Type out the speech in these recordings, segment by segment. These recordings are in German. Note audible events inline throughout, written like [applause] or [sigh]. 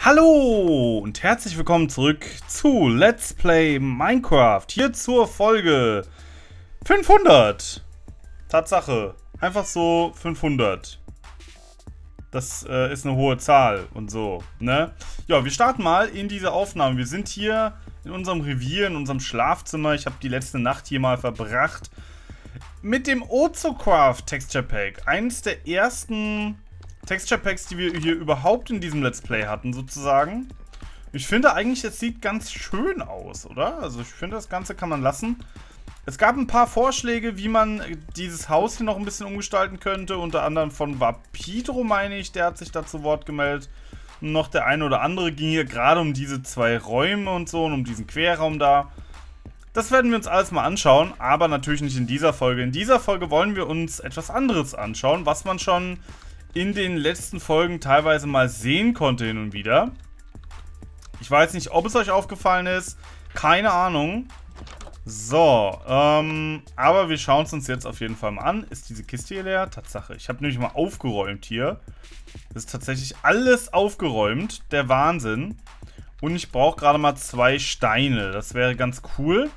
Hallo und herzlich willkommen zurück zu Let's Play Minecraft. Hier zur Folge 500. Tatsache. Einfach so 500. Das äh, ist eine hohe Zahl und so, ne? Ja, wir starten mal in diese Aufnahme. Wir sind hier in unserem Revier, in unserem Schlafzimmer. Ich habe die letzte Nacht hier mal verbracht. Mit dem Ozocraft Texture Pack. Eines der ersten Texture Packs, die wir hier überhaupt in diesem Let's Play hatten, sozusagen. Ich finde eigentlich, es sieht ganz schön aus, oder? Also ich finde, das Ganze kann man lassen. Es gab ein paar Vorschläge, wie man dieses Haus hier noch ein bisschen umgestalten könnte. Unter anderem von Vapidro, meine ich, der hat sich da zu Wort gemeldet. Noch der eine oder andere ging hier gerade um diese zwei Räume und so und um diesen Querraum da. Das werden wir uns alles mal anschauen, aber natürlich nicht in dieser Folge. In dieser Folge wollen wir uns etwas anderes anschauen, was man schon in den letzten Folgen teilweise mal sehen konnte hin und wieder. Ich weiß nicht, ob es euch aufgefallen ist. Keine Ahnung. So, ähm, aber wir schauen es uns jetzt auf jeden Fall mal an. Ist diese Kiste hier leer? Tatsache. Ich habe nämlich mal aufgeräumt hier. Das ist tatsächlich alles aufgeräumt. Der Wahnsinn. Und ich brauche gerade mal zwei Steine. Das wäre ganz cool.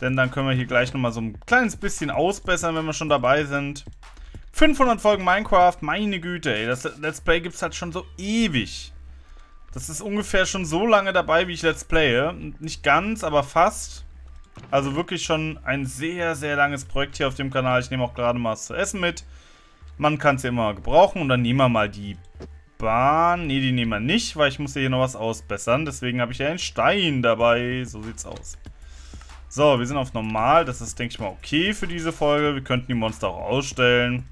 Denn dann können wir hier gleich nochmal so ein kleines bisschen ausbessern, wenn wir schon dabei sind. 500 Folgen Minecraft, meine Güte, ey. Das Let's Play gibt es halt schon so ewig. Das ist ungefähr schon so lange dabei, wie ich Let's Playe. Nicht ganz, aber fast. Also wirklich schon ein sehr, sehr langes Projekt hier auf dem Kanal. Ich nehme auch gerade mal was zu essen mit. Man kann es ja immer gebrauchen. Und dann nehmen wir mal die Bahn. Ne, die nehmen wir nicht, weil ich muss hier noch was ausbessern. Deswegen habe ich ja einen Stein dabei. So sieht's aus. So, wir sind auf normal. Das ist, denke ich mal, okay für diese Folge. Wir könnten die Monster auch ausstellen.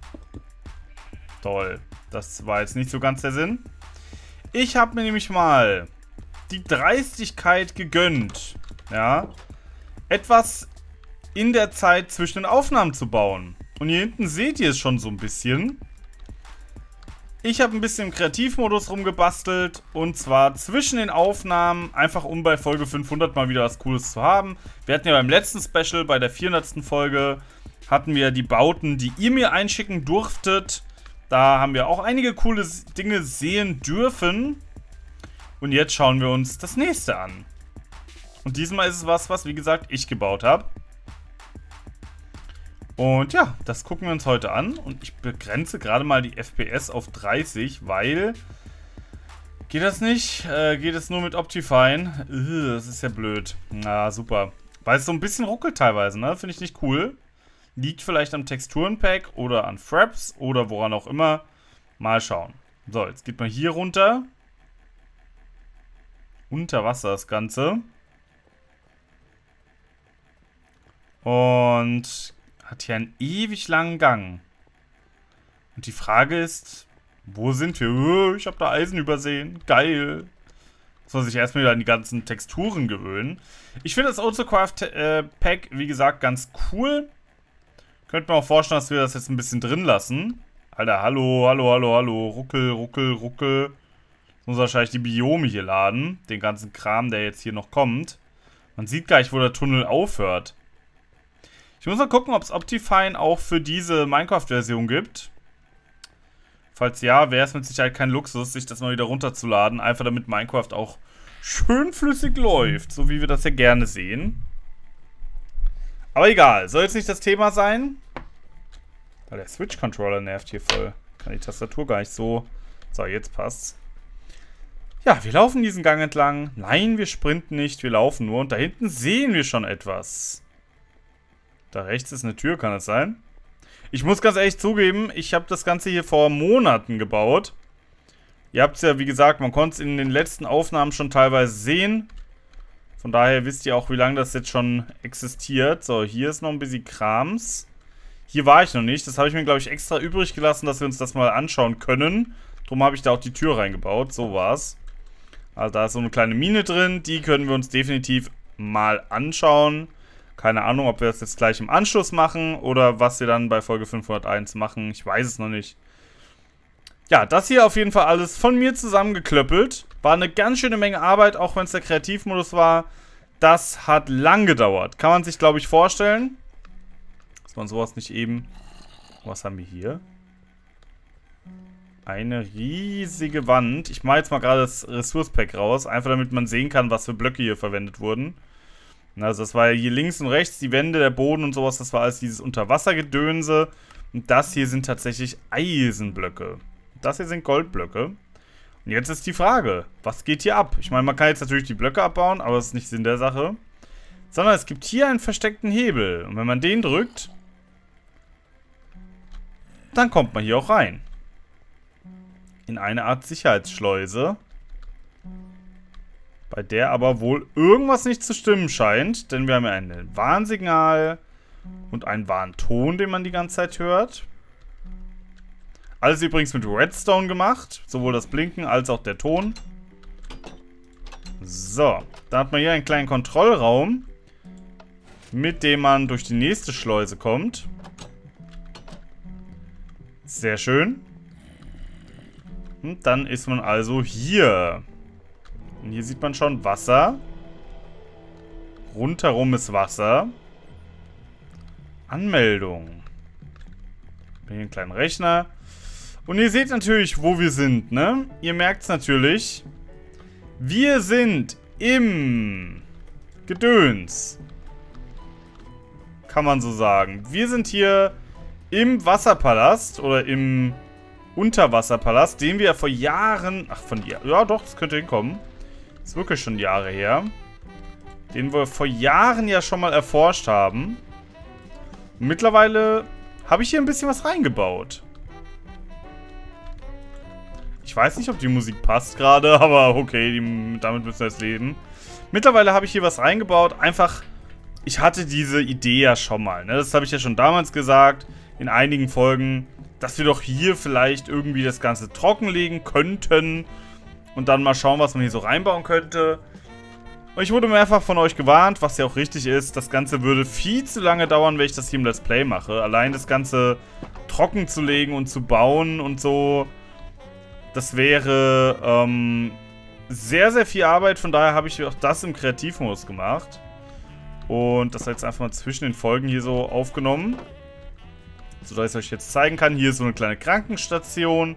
Toll. Das war jetzt nicht so ganz der Sinn. Ich habe mir nämlich mal die Dreistigkeit gegönnt, ja, etwas in der Zeit zwischen den Aufnahmen zu bauen. Und hier hinten seht ihr es schon so ein bisschen. Ich habe ein bisschen im Kreativmodus rumgebastelt und zwar zwischen den Aufnahmen, einfach um bei Folge 500 mal wieder was Cooles zu haben. Wir hatten ja beim letzten Special, bei der 400. Folge, hatten wir die Bauten, die ihr mir einschicken durftet. Da haben wir auch einige coole Dinge sehen dürfen. Und jetzt schauen wir uns das nächste an. Und diesmal ist es was, was wie gesagt ich gebaut habe. Und ja, das gucken wir uns heute an. Und ich begrenze gerade mal die FPS auf 30, weil... Geht das nicht? Äh, geht es nur mit Optifine? Ugh, das ist ja blöd. Na, super. Weil es so ein bisschen ruckelt teilweise, ne? Finde ich nicht cool. Liegt vielleicht am Texturenpack oder an Fraps oder woran auch immer. Mal schauen. So, jetzt geht man hier runter. Unter Wasser das Ganze. Und hat hier einen ewig langen Gang. Und die Frage ist, wo sind wir? Oh, ich habe da Eisen übersehen. Geil. Muss man sich erstmal wieder an die ganzen Texturen gewöhnen. Ich finde das Ozocraft äh, Pack, wie gesagt, ganz cool. Könnte mir auch vorstellen, dass wir das jetzt ein bisschen drin lassen. Alter, hallo, hallo, hallo, hallo. Ruckel, ruckel, ruckel. muss wahrscheinlich die Biome hier laden. Den ganzen Kram, der jetzt hier noch kommt. Man sieht gar nicht, wo der Tunnel aufhört. Ich muss mal gucken, ob es Optifine auch für diese Minecraft-Version gibt. Falls ja, wäre es mit Sicherheit kein Luxus, sich das mal wieder runterzuladen. Einfach damit Minecraft auch schön flüssig läuft. So wie wir das ja gerne sehen. Aber egal, soll jetzt nicht das Thema sein. Der Switch-Controller nervt hier voll. Kann die Tastatur gar nicht so... So, jetzt passt's. Ja, wir laufen diesen Gang entlang. Nein, wir sprinten nicht, wir laufen nur. Und da hinten sehen wir schon etwas. Da rechts ist eine Tür, kann es sein? Ich muss ganz ehrlich zugeben, ich habe das Ganze hier vor Monaten gebaut. Ihr habt es ja, wie gesagt, man konnte es in den letzten Aufnahmen schon teilweise sehen. Von daher wisst ihr auch, wie lange das jetzt schon existiert. So, hier ist noch ein bisschen Krams. Hier war ich noch nicht. Das habe ich mir, glaube ich, extra übrig gelassen, dass wir uns das mal anschauen können. Darum habe ich da auch die Tür reingebaut. So war's. Also da ist so eine kleine Mine drin. Die können wir uns definitiv mal anschauen. Keine Ahnung, ob wir das jetzt gleich im Anschluss machen oder was wir dann bei Folge 501 machen. Ich weiß es noch nicht. Ja, das hier auf jeden Fall alles von mir zusammengeklöppelt. War eine ganz schöne Menge Arbeit, auch wenn es der Kreativmodus war. Das hat lang gedauert. Kann man sich, glaube ich, vorstellen. Dass man sowas nicht eben... Was haben wir hier? Eine riesige Wand. Ich mache jetzt mal gerade das Ressource-Pack raus, einfach damit man sehen kann, was für Blöcke hier verwendet wurden. Also das war ja hier links und rechts, die Wände, der Boden und sowas, das war alles dieses Unterwassergedönse. Und das hier sind tatsächlich Eisenblöcke. Das hier sind Goldblöcke. Und jetzt ist die Frage, was geht hier ab? Ich meine, man kann jetzt natürlich die Blöcke abbauen, aber das ist nicht Sinn der Sache. Sondern es gibt hier einen versteckten Hebel. Und wenn man den drückt, dann kommt man hier auch rein. In eine Art Sicherheitsschleuse. Bei der aber wohl irgendwas nicht zu stimmen scheint. Denn wir haben ja ein Warnsignal und einen Warnton, den man die ganze Zeit hört. Alles übrigens mit Redstone gemacht. Sowohl das Blinken als auch der Ton. So, da hat man hier einen kleinen Kontrollraum, mit dem man durch die nächste Schleuse kommt. Sehr schön. Und dann ist man also hier. Und hier sieht man schon Wasser. Rundherum ist Wasser. Anmeldung. Hier einen kleinen Rechner. Und ihr seht natürlich, wo wir sind, ne? Ihr merkt es natürlich. Wir sind im Gedöns. Kann man so sagen. Wir sind hier im Wasserpalast oder im Unterwasserpalast, den wir vor Jahren... Ach, von... Ja, doch, das könnte hinkommen. Ist wirklich schon Jahre her. Den wir vor Jahren ja schon mal erforscht haben. Und mittlerweile habe ich hier ein bisschen was reingebaut. Ich weiß nicht, ob die Musik passt gerade, [laughs] aber okay, die, damit müssen wir jetzt leben. Mittlerweile habe ich hier was reingebaut. Einfach, ich hatte diese Idee ja schon mal. Ne? Das habe ich ja schon damals gesagt, in einigen Folgen, dass wir doch hier vielleicht irgendwie das Ganze trockenlegen könnten und dann mal schauen, was man hier so reinbauen könnte. Und ich wurde mehrfach von euch gewarnt, was ja auch richtig ist. Das Ganze würde viel zu lange dauern, wenn ich das hier im Let's Play mache. Allein das Ganze trocken zu legen und zu bauen und so, das wäre ähm, sehr, sehr viel Arbeit. Von daher habe ich auch das im Kreativmodus gemacht. Und das jetzt einfach mal zwischen den Folgen hier so aufgenommen. Sodass ich euch jetzt zeigen kann. Hier ist so eine kleine Krankenstation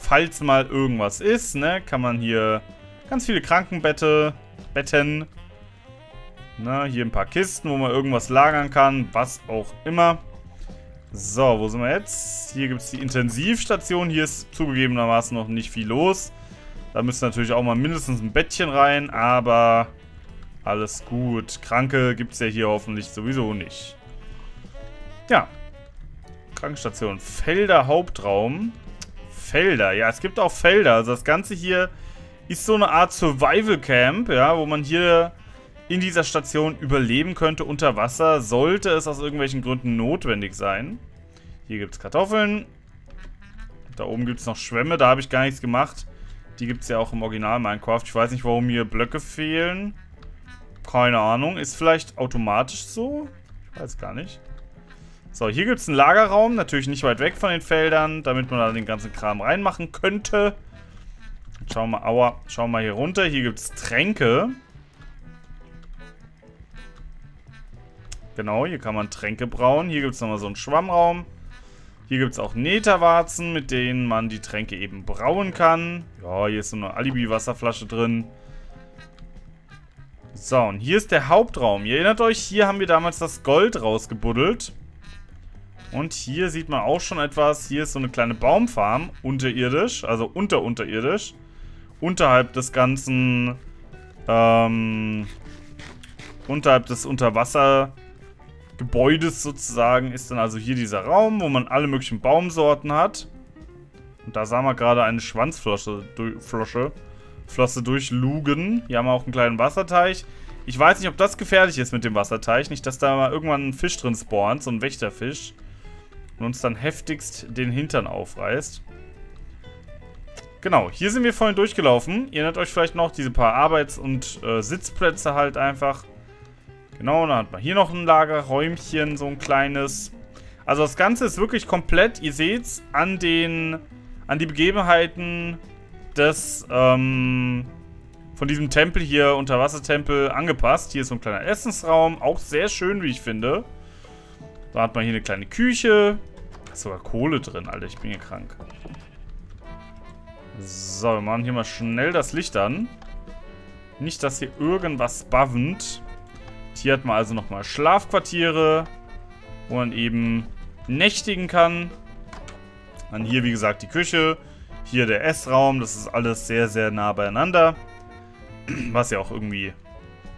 falls mal irgendwas ist, ne, kann man hier ganz viele Krankenbette, Betten, ne, hier ein paar Kisten, wo man irgendwas lagern kann, was auch immer. So, wo sind wir jetzt? Hier gibt es die Intensivstation, hier ist zugegebenermaßen noch nicht viel los. Da müsste natürlich auch mal mindestens ein Bettchen rein, aber alles gut. Kranke gibt es ja hier hoffentlich sowieso nicht. Ja. Krankenstation. Felder Hauptraum. Felder. Ja, es gibt auch Felder. Also das Ganze hier ist so eine Art Survival Camp, ja, wo man hier in dieser Station überleben könnte unter Wasser, sollte es aus irgendwelchen Gründen notwendig sein. Hier gibt es Kartoffeln. Da oben gibt es noch Schwämme, da habe ich gar nichts gemacht. Die gibt es ja auch im Original Minecraft. Ich weiß nicht, warum hier Blöcke fehlen. Keine Ahnung. Ist vielleicht automatisch so? Ich weiß gar nicht. So, hier gibt es einen Lagerraum, natürlich nicht weit weg von den Feldern, damit man da den ganzen Kram reinmachen könnte. Schauen wir mal, aua, schauen wir mal hier runter. Hier gibt es Tränke. Genau, hier kann man Tränke brauen. Hier gibt es nochmal so einen Schwammraum. Hier gibt es auch Netherwarzen, mit denen man die Tränke eben brauen kann. Ja, hier ist so eine Alibi-Wasserflasche drin. So, und hier ist der Hauptraum. Ihr erinnert euch, hier haben wir damals das Gold rausgebuddelt. Und hier sieht man auch schon etwas. Hier ist so eine kleine Baumfarm, unterirdisch, also unter unterirdisch. Unterhalb des ganzen, ähm, unterhalb des Unterwassergebäudes sozusagen ist dann also hier dieser Raum, wo man alle möglichen Baumsorten hat. Und da sah man gerade eine Schwanzflosse Flosche, Flosse durchlugen. Hier haben wir auch einen kleinen Wasserteich. Ich weiß nicht, ob das gefährlich ist mit dem Wasserteich. Nicht, dass da mal irgendwann ein Fisch drin spawnt, so ein Wächterfisch und uns dann heftigst den Hintern aufreißt. Genau, hier sind wir vorhin durchgelaufen. Ihr erinnert euch vielleicht noch diese paar Arbeits- und äh, Sitzplätze halt einfach. Genau, dann hat man hier noch ein Lagerräumchen, so ein kleines. Also das Ganze ist wirklich komplett, ihr seht's, an den, an die Begebenheiten des, ähm, von diesem Tempel hier, Unterwassertempel, angepasst. Hier ist so ein kleiner Essensraum, auch sehr schön, wie ich finde. Da hat man hier eine kleine Küche, ist sogar Kohle drin, Alter. Ich bin hier krank. So, wir machen hier mal schnell das Licht an. Nicht, dass hier irgendwas bavent. Hier hat man also nochmal Schlafquartiere, wo man eben nächtigen kann. Dann hier, wie gesagt, die Küche. Hier der Essraum. Das ist alles sehr, sehr nah beieinander. Was ja auch irgendwie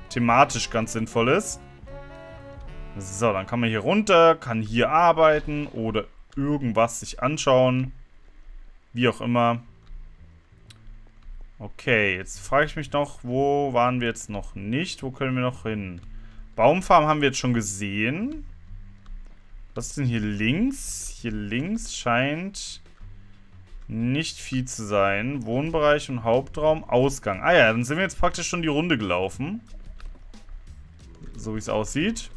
thematisch ganz sinnvoll ist. So, dann kann man hier runter, kann hier arbeiten oder irgendwas sich anschauen. Wie auch immer. Okay, jetzt frage ich mich noch, wo waren wir jetzt noch nicht? Wo können wir noch hin? Baumfarm haben wir jetzt schon gesehen. Was ist denn hier links? Hier links scheint nicht viel zu sein. Wohnbereich und Hauptraum, Ausgang. Ah ja, dann sind wir jetzt praktisch schon die Runde gelaufen. So wie es aussieht.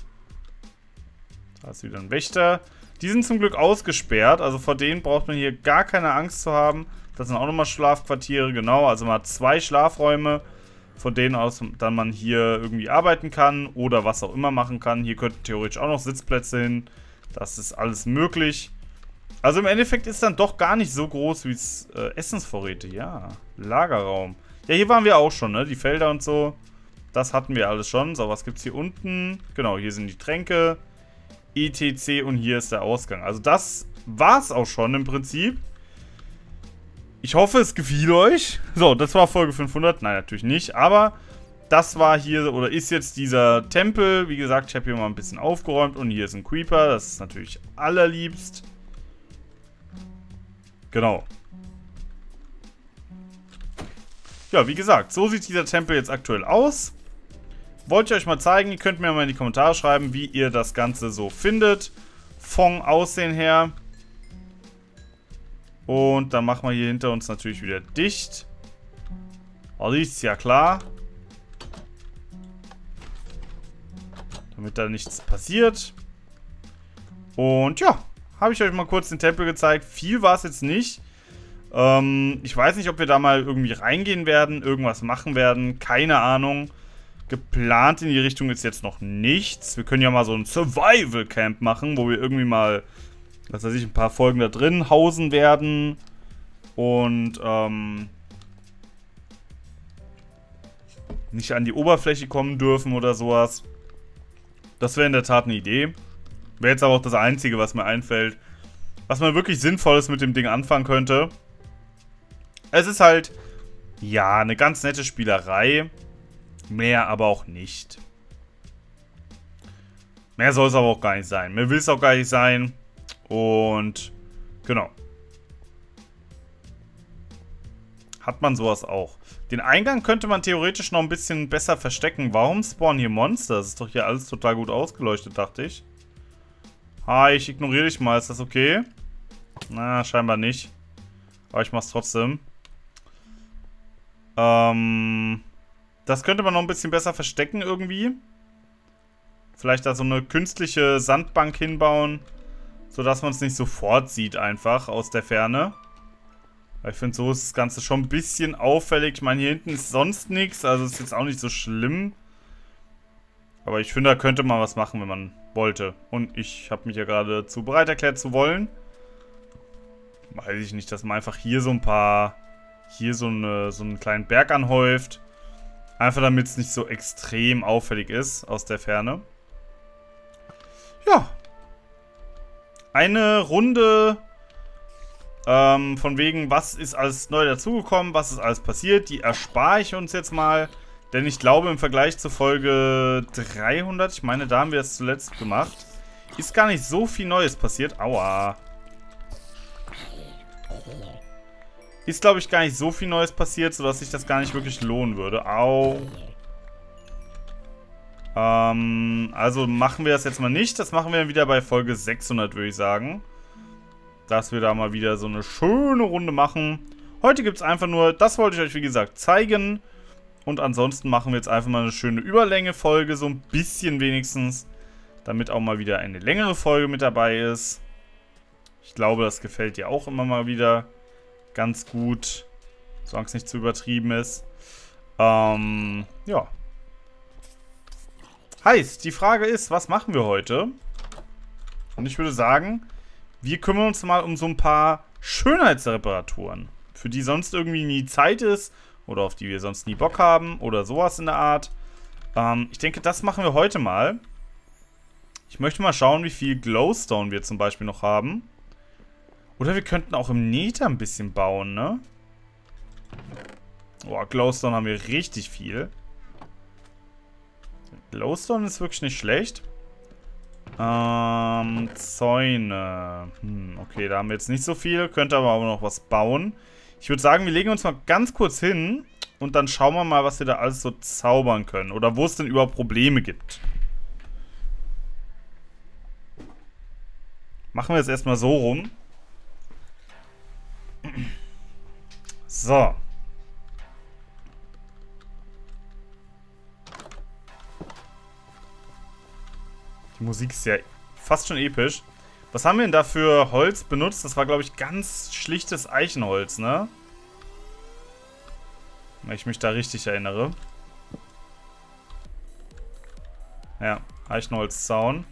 Da ist wieder ein Wächter. Die sind zum Glück ausgesperrt, also vor denen braucht man hier gar keine Angst zu haben. Das sind auch nochmal Schlafquartiere, genau. Also hat zwei Schlafräume, von denen aus dann man hier irgendwie arbeiten kann oder was auch immer machen kann. Hier könnten theoretisch auch noch Sitzplätze hin. Das ist alles möglich. Also im Endeffekt ist dann doch gar nicht so groß wie es äh, Essensvorräte. Ja, Lagerraum. Ja, hier waren wir auch schon, ne? Die Felder und so. Das hatten wir alles schon. So, was gibt's hier unten? Genau, hier sind die Tränke. ETC und hier ist der Ausgang. Also das war's auch schon im Prinzip. Ich hoffe, es gefiel euch. So, das war Folge 500. Nein, natürlich nicht. Aber das war hier oder ist jetzt dieser Tempel. Wie gesagt, ich habe hier mal ein bisschen aufgeräumt. Und hier ist ein Creeper. Das ist natürlich allerliebst. Genau. Ja, wie gesagt, so sieht dieser Tempel jetzt aktuell aus. Wollte ich euch mal zeigen. Ihr könnt mir mal in die Kommentare schreiben, wie ihr das Ganze so findet. Von Aussehen her. Und dann machen wir hier hinter uns natürlich wieder dicht. ist ja klar. Damit da nichts passiert. Und ja, habe ich euch mal kurz den Tempel gezeigt. Viel war es jetzt nicht. Ähm, ich weiß nicht, ob wir da mal irgendwie reingehen werden, irgendwas machen werden. Keine Ahnung. Geplant in die Richtung ist jetzt noch nichts. Wir können ja mal so ein Survival Camp machen, wo wir irgendwie mal was weiß ich, ein paar Folgen da drin hausen werden. Und, ähm, nicht an die Oberfläche kommen dürfen oder sowas. Das wäre in der Tat eine Idee. Wäre jetzt aber auch das Einzige, was mir einfällt. Was man wirklich Sinnvolles mit dem Ding anfangen könnte. Es ist halt, ja, eine ganz nette Spielerei. Mehr aber auch nicht. Mehr soll es aber auch gar nicht sein. Mehr will es auch gar nicht sein. Und genau. Hat man sowas auch. Den Eingang könnte man theoretisch noch ein bisschen besser verstecken. Warum spawnen hier Monster? Das ist doch hier alles total gut ausgeleuchtet, dachte ich. Hi, ich ignoriere dich mal. Ist das okay? Na, scheinbar nicht. Aber ich mach's trotzdem. Ähm, das könnte man noch ein bisschen besser verstecken irgendwie. Vielleicht da so eine künstliche Sandbank hinbauen sodass man es nicht sofort sieht einfach aus der Ferne. Weil ich finde, so ist das Ganze schon ein bisschen auffällig. Ich meine, hier hinten ist sonst nichts, also ist jetzt auch nicht so schlimm. Aber ich finde, da könnte man was machen, wenn man wollte. Und ich habe mich ja gerade dazu bereit erklärt zu wollen. Weiß ich nicht, dass man einfach hier so ein paar... Hier so, eine, so einen kleinen Berg anhäuft. Einfach damit es nicht so extrem auffällig ist aus der Ferne. Ja, eine Runde ähm, von wegen, was ist alles neu dazugekommen, was ist alles passiert. Die erspare ich uns jetzt mal. Denn ich glaube, im Vergleich zur Folge 300, ich meine, da haben wir es zuletzt gemacht, ist gar nicht so viel Neues passiert. Aua. Ist, glaube ich, gar nicht so viel Neues passiert, sodass sich das gar nicht wirklich lohnen würde. Au. Ähm, also machen wir das jetzt mal nicht. Das machen wir wieder bei Folge 600, würde ich sagen. Dass wir da mal wieder so eine schöne Runde machen. Heute gibt es einfach nur, das wollte ich euch wie gesagt zeigen. Und ansonsten machen wir jetzt einfach mal eine schöne Überlänge-Folge, so ein bisschen wenigstens. Damit auch mal wieder eine längere Folge mit dabei ist. Ich glaube, das gefällt dir auch immer mal wieder ganz gut. Solange es nicht zu übertrieben ist. Ähm, ja. Heißt, die Frage ist, was machen wir heute? Und ich würde sagen, wir kümmern uns mal um so ein paar Schönheitsreparaturen. für die sonst irgendwie nie Zeit ist oder auf die wir sonst nie Bock haben oder sowas in der Art. Ähm, ich denke, das machen wir heute mal. Ich möchte mal schauen, wie viel Glowstone wir zum Beispiel noch haben. Oder wir könnten auch im Nether ein bisschen bauen, ne? Boah, Glowstone haben wir richtig viel. Glowstone ist wirklich nicht schlecht. Ähm, Zäune. Hm, okay, da haben wir jetzt nicht so viel. Könnte aber auch noch was bauen. Ich würde sagen, wir legen uns mal ganz kurz hin und dann schauen wir mal, was wir da alles so zaubern können. Oder wo es denn überhaupt Probleme gibt. Machen wir es erstmal so rum. So. Die Musik ist ja fast schon episch. Was haben wir denn da für Holz benutzt? Das war, glaube ich, ganz schlichtes Eichenholz, ne? Wenn ich mich da richtig erinnere. Ja, Eichenholzzaun.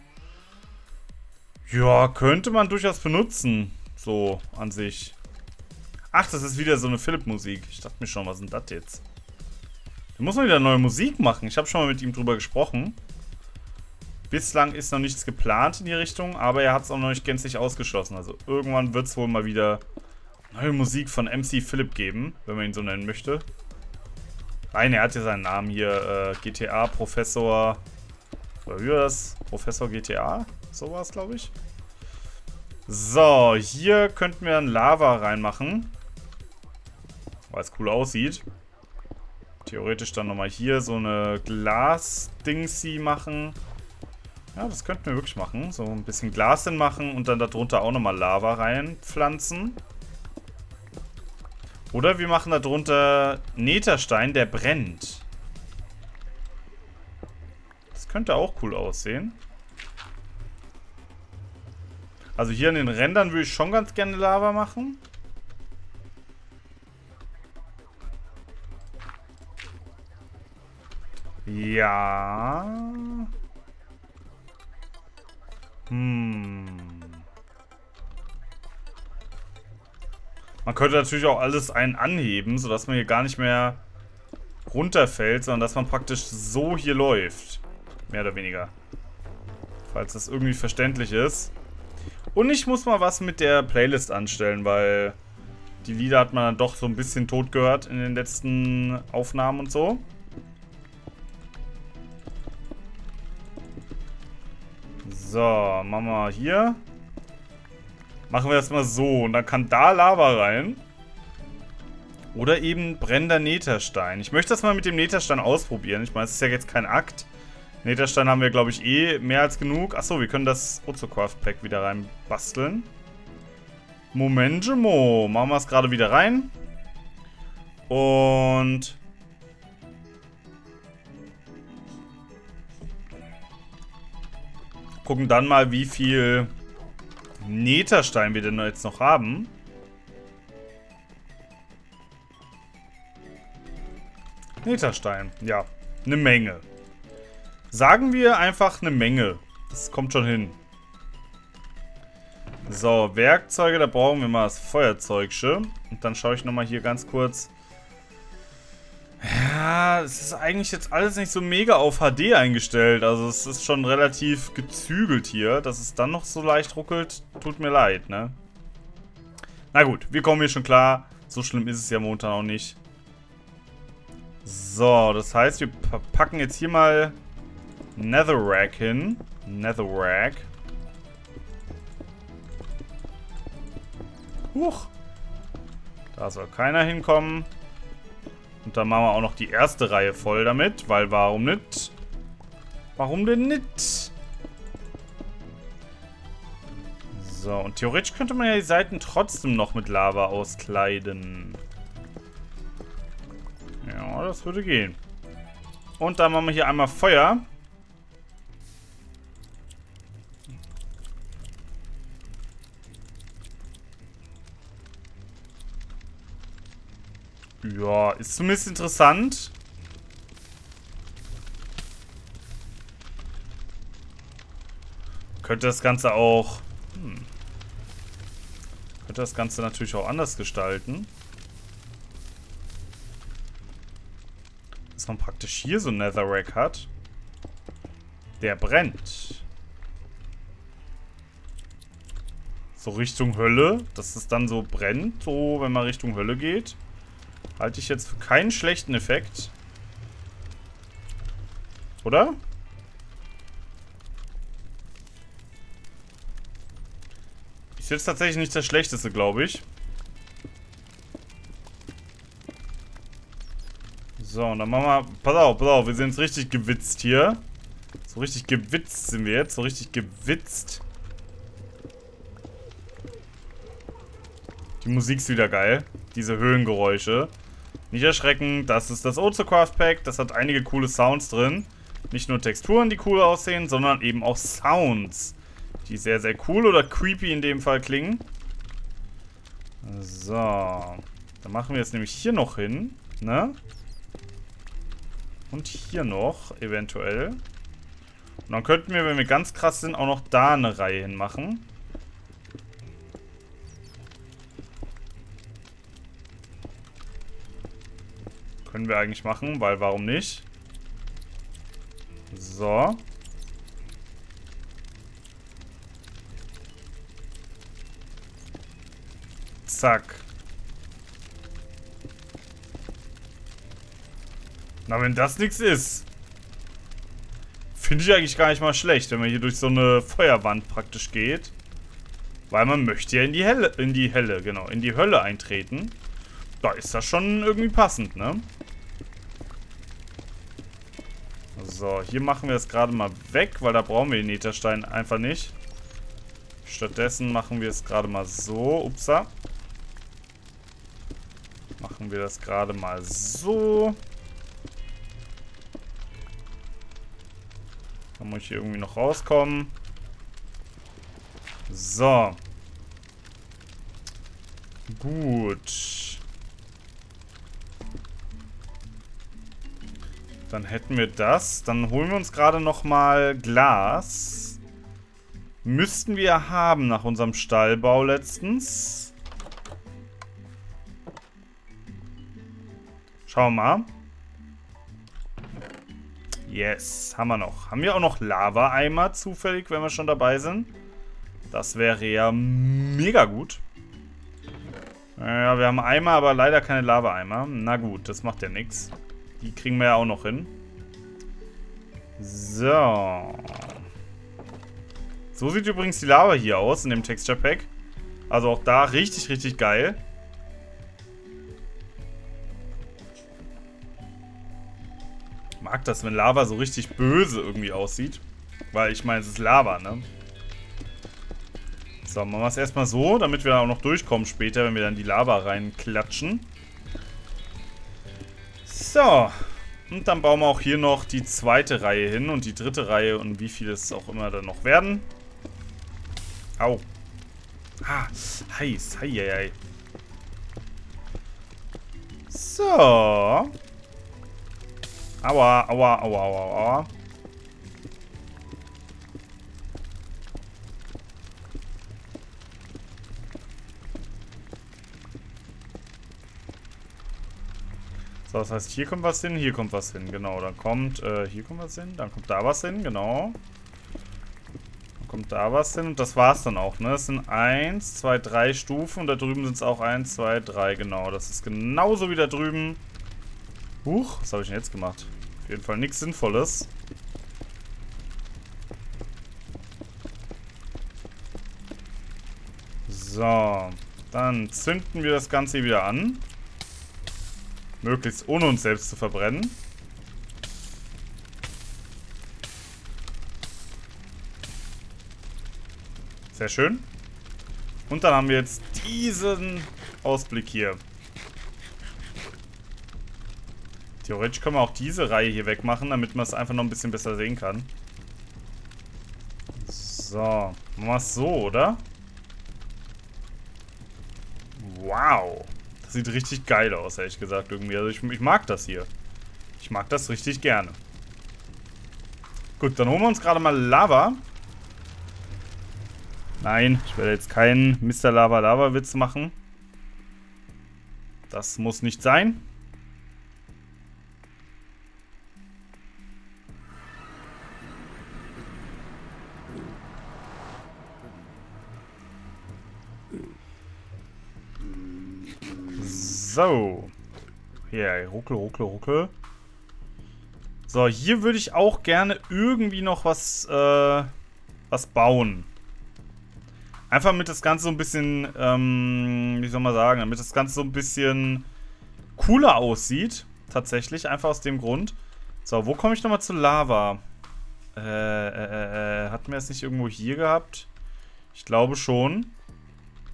Ja, könnte man durchaus benutzen. So, an sich. Ach, das ist wieder so eine Philipp-Musik. Ich dachte mir schon, was ist denn das jetzt? Da muss man wieder neue Musik machen. Ich habe schon mal mit ihm drüber gesprochen. Bislang ist noch nichts geplant in die Richtung, aber er hat es auch noch nicht gänzlich ausgeschlossen. Also irgendwann wird es wohl mal wieder neue Musik von MC Philipp geben, wenn man ihn so nennen möchte. Nein, er hat ja seinen Namen hier. Äh, GTA Professor. Oder wie war das? Professor GTA? So war es, glaube ich. So, hier könnten wir ein Lava reinmachen. Weil es cool aussieht. Theoretisch dann nochmal hier so eine Glas-Dingsy machen. Ja, das könnten wir wirklich machen. So ein bisschen Glas machen und dann darunter auch nochmal Lava reinpflanzen. Oder wir machen darunter Netherstein, der brennt. Das könnte auch cool aussehen. Also hier an den Rändern würde ich schon ganz gerne Lava machen. Ja. Hm. Man könnte natürlich auch alles einen anheben, sodass man hier gar nicht mehr runterfällt, sondern dass man praktisch so hier läuft. Mehr oder weniger. Falls das irgendwie verständlich ist. Und ich muss mal was mit der Playlist anstellen, weil die Lieder hat man dann doch so ein bisschen tot gehört in den letzten Aufnahmen und so. So, machen wir hier. Machen wir erstmal so. Und dann kann da Lava rein. Oder eben brennender Netherstein. Ich möchte das mal mit dem Netherstein ausprobieren. Ich meine, es ist ja jetzt kein Akt. Netherstein haben wir, glaube ich, eh mehr als genug. Achso, wir können das Ozocraft Pack wieder rein basteln. Momentemo. Machen wir es gerade wieder rein. Und Gucken dann mal, wie viel Netherstein wir denn jetzt noch haben. Netherstein, ja. Eine Menge. Sagen wir einfach eine Menge. Das kommt schon hin. So, Werkzeuge, da brauchen wir mal das Feuerzeugsche. Und dann schaue ich nochmal hier ganz kurz, ja, es ist eigentlich jetzt alles nicht so mega auf HD eingestellt. Also es ist schon relativ gezügelt hier. Dass es dann noch so leicht ruckelt, tut mir leid, ne? Na gut, wir kommen hier schon klar. So schlimm ist es ja momentan auch nicht. So, das heißt, wir packen jetzt hier mal Netherrack hin. Netherrack. Huch. Da soll keiner hinkommen. Dann machen wir auch noch die erste Reihe voll damit, weil warum nicht? Warum denn nicht? So, und theoretisch könnte man ja die Seiten trotzdem noch mit Lava auskleiden. Ja, das würde gehen. Und dann machen wir hier einmal Feuer. Ja, ist zumindest interessant. Könnte das Ganze auch... Hm, könnte das Ganze natürlich auch anders gestalten. Dass man praktisch hier so einen Netherrack hat. Der brennt. So Richtung Hölle, dass es dann so brennt, so wenn man Richtung Hölle geht. Halte ich jetzt für keinen schlechten Effekt. Oder? Ist jetzt tatsächlich nicht das Schlechteste, glaube ich. So, und dann machen wir... Pass auf, pass auf, wir sind jetzt richtig gewitzt hier. So richtig gewitzt sind wir jetzt. So richtig gewitzt. Die Musik ist wieder geil. Diese Höhlengeräusche. Nicht erschrecken, das ist das Ozocraft Pack. Das hat einige coole Sounds drin. Nicht nur Texturen, die cool aussehen, sondern eben auch Sounds. Die sehr, sehr cool oder creepy in dem Fall klingen. So. Dann machen wir jetzt nämlich hier noch hin. Ne? Und hier noch, eventuell. Und dann könnten wir, wenn wir ganz krass sind, auch noch da eine Reihe hinmachen. Können wir eigentlich machen, weil warum nicht? So. Zack. Na, wenn das nichts ist. Finde ich eigentlich gar nicht mal schlecht, wenn man hier durch so eine Feuerwand praktisch geht. Weil man möchte ja in die Helle, in die Helle, genau, in die Hölle eintreten. Da ist das schon irgendwie passend, ne? So, hier machen wir es gerade mal weg, weil da brauchen wir den Netherstein einfach nicht. Stattdessen machen wir es gerade mal so. Upsa. Machen wir das gerade mal so. Da muss ich hier irgendwie noch rauskommen. So. Gut. Dann hätten wir das. Dann holen wir uns gerade nochmal Glas. Müssten wir haben nach unserem Stallbau letztens. Schauen wir mal. Yes, haben wir noch. Haben wir auch noch Lava-Eimer zufällig, wenn wir schon dabei sind? Das wäre ja mega gut. Ja, wir haben Eimer, aber leider keine Lava-Eimer. Na gut, das macht ja nichts. Die kriegen wir ja auch noch hin. So. So sieht übrigens die Lava hier aus in dem Texture Pack. Also auch da richtig, richtig geil. mag das, wenn Lava so richtig böse irgendwie aussieht. Weil ich meine, es ist Lava, ne? So, machen wir es erstmal so, damit wir auch noch durchkommen später, wenn wir dann die Lava reinklatschen. So. Und dann bauen wir auch hier noch die zweite Reihe hin und die dritte Reihe und wie viele es auch immer dann noch werden. Au. Ah, heiß. Hei, hei, hei. So. Aua, aua, aua, aua, aua. So, das heißt, hier kommt was hin, hier kommt was hin, genau. Dann kommt, äh, hier kommt was hin, dann kommt da was hin, genau. Dann kommt da was hin und das war's dann auch, ne? Es sind 1, 2, 3 Stufen und da drüben sind es auch 1, 2, 3, genau. Das ist genauso wie da drüben. Huch, was habe ich denn jetzt gemacht? Auf jeden Fall nichts Sinnvolles. So, dann zünden wir das Ganze wieder an. Möglichst ohne uns selbst zu verbrennen. Sehr schön. Und dann haben wir jetzt diesen Ausblick hier. Theoretisch können wir auch diese Reihe hier wegmachen, damit man es einfach noch ein bisschen besser sehen kann. So, machen wir es so, oder? Wow. Das sieht richtig geil aus, ehrlich gesagt, irgendwie. Also ich, ich mag das hier. Ich mag das richtig gerne. Gut, dann holen wir uns gerade mal Lava. Nein, ich werde jetzt keinen Mr. Lava Lava Witz machen. Das muss nicht sein. So. Hier, ruckel, ruckel, ruckel. So, hier würde ich auch gerne irgendwie noch was, äh, was bauen. Einfach damit das Ganze so ein bisschen, ähm, wie soll man sagen, damit das Ganze so ein bisschen cooler aussieht. Tatsächlich, einfach aus dem Grund. So, wo komme ich nochmal zu Lava? Äh, äh, äh, hatten wir es nicht irgendwo hier gehabt? Ich glaube schon.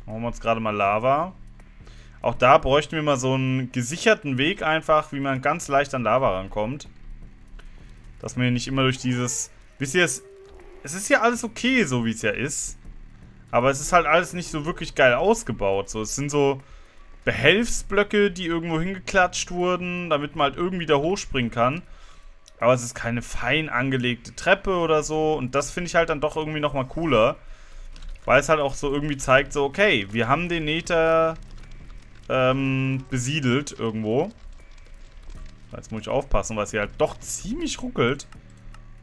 Machen wir uns gerade mal Lava. Auch da bräuchten wir mal so einen gesicherten Weg einfach, wie man ganz leicht an Lava rankommt. Dass man nicht immer durch dieses... Wisst ihr, es, es ist ja alles okay, so wie es ja ist. Aber es ist halt alles nicht so wirklich geil ausgebaut. So, es sind so Behelfsblöcke, die irgendwo hingeklatscht wurden, damit man halt irgendwie da hochspringen kann. Aber es ist keine fein angelegte Treppe oder so. Und das finde ich halt dann doch irgendwie nochmal cooler. Weil es halt auch so irgendwie zeigt, so, okay, wir haben den Nether ähm, besiedelt irgendwo. Jetzt muss ich aufpassen, weil es hier halt doch ziemlich ruckelt.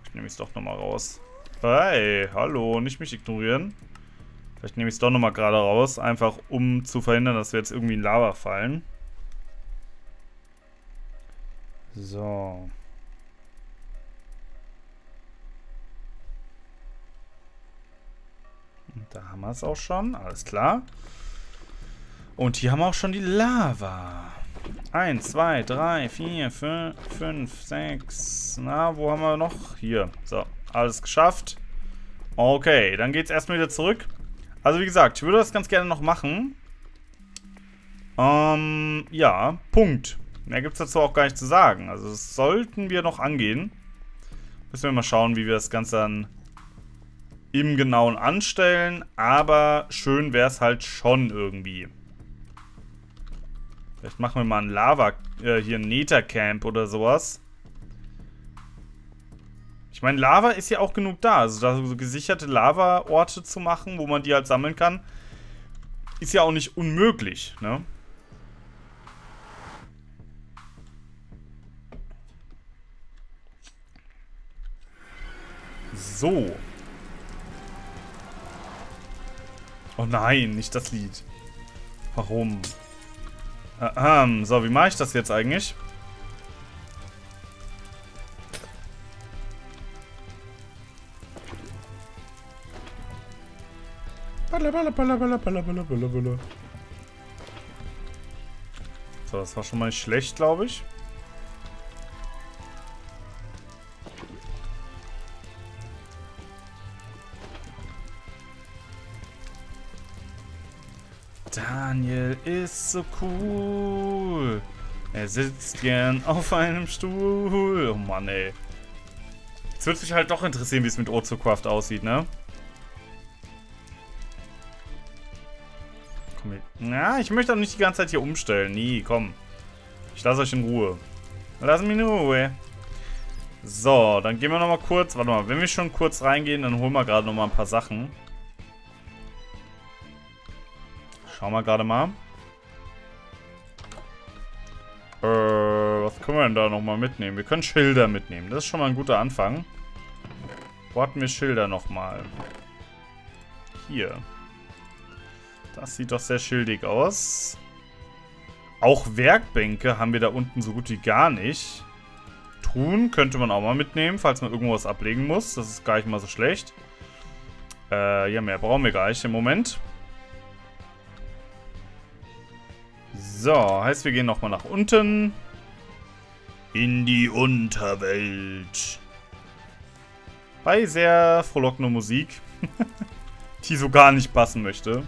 Ich nehme es doch nochmal raus. Hey, hallo, nicht mich ignorieren. Vielleicht nehme ich es doch nochmal gerade raus, einfach um zu verhindern, dass wir jetzt irgendwie in Lava fallen. So. Und da haben wir es auch schon, alles klar. Und hier haben wir auch schon die Lava. 1, 2, 3, 4, 5, 6. Na, wo haben wir noch? Hier. So, alles geschafft. Okay, dann geht es erstmal wieder zurück. Also wie gesagt, ich würde das ganz gerne noch machen. Ähm, ja, Punkt. Mehr gibt es dazu auch gar nicht zu sagen. Also das sollten wir noch angehen. Müssen wir mal schauen, wie wir das Ganze dann im Genauen anstellen. Aber schön wäre es halt schon irgendwie. Vielleicht machen wir mal ein Lava, äh, hier ein Nether-Camp oder sowas. Ich meine, Lava ist ja auch genug da. Also da so gesicherte Lava-Orte zu machen, wo man die halt sammeln kann, ist ja auch nicht unmöglich, ne? So. Oh nein, nicht das Lied. Warum? Ähm, so, wie mache ich das jetzt eigentlich? So, das war schon mal nicht schlecht, glaube ich. So cool. Er sitzt gern auf einem Stuhl. Oh Mann, ey. Jetzt würde mich halt doch interessieren, wie es mit Ozocraft aussieht, ne? Komm hier. Na, ich möchte auch nicht die ganze Zeit hier umstellen. Nie, komm. Ich lasse euch in Ruhe. Lass mich in Ruhe. So, dann gehen wir nochmal kurz. Warte mal, wenn wir schon kurz reingehen, dann holen wir gerade nochmal ein paar Sachen. Schauen wir gerade mal. Können wir denn da nochmal mitnehmen? Wir können Schilder mitnehmen. Das ist schon mal ein guter Anfang. Wo hatten wir Schilder nochmal? Hier. Das sieht doch sehr schildig aus. Auch Werkbänke haben wir da unten so gut wie gar nicht. Truhen könnte man auch mal mitnehmen, falls man irgendwo was ablegen muss. Das ist gar nicht mal so schlecht. Äh, ja, mehr brauchen wir gar nicht im Moment. So, heißt wir gehen nochmal nach unten. In die Unterwelt. Bei sehr frohlockender Musik. [laughs] die so gar nicht passen möchte.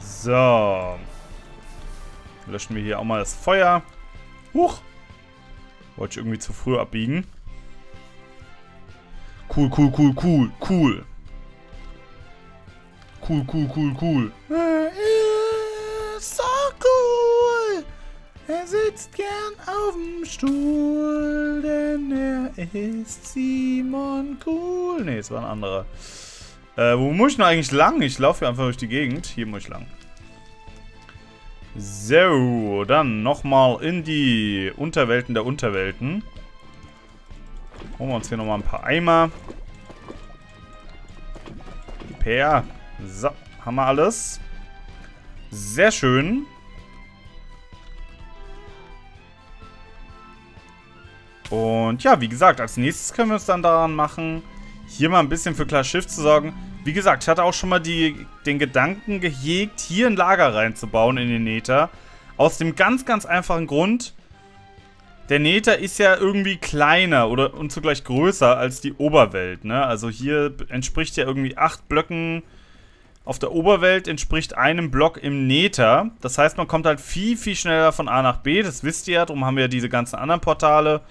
So. Löschen wir hier auch mal das Feuer. Huch. Wollte ich irgendwie zu früh abbiegen. Cool, cool, cool, cool, cool. Cool, cool, cool, cool. So cool. Er sitzt gern auf dem Stuhl, denn er ist Simon Cool. Ne, es war ein anderer. Äh, wo muss ich denn eigentlich lang? Ich laufe hier einfach durch die Gegend. Hier muss ich lang. So, dann nochmal in die Unterwelten der Unterwelten. Holen wir uns hier nochmal ein paar Eimer. Per. So, haben wir alles. Sehr schön. Und ja, wie gesagt, als nächstes können wir uns dann daran machen, hier mal ein bisschen für klar Schiff zu sorgen. Wie gesagt, ich hatte auch schon mal die, den Gedanken gehegt, hier ein Lager reinzubauen in den Nether. Aus dem ganz, ganz einfachen Grund, der Nether ist ja irgendwie kleiner oder und zugleich größer als die Oberwelt. Ne? Also hier entspricht ja irgendwie acht Blöcken auf der Oberwelt entspricht einem Block im Nether. Das heißt, man kommt halt viel, viel schneller von A nach B. Das wisst ihr ja, darum haben wir ja diese ganzen anderen Portale.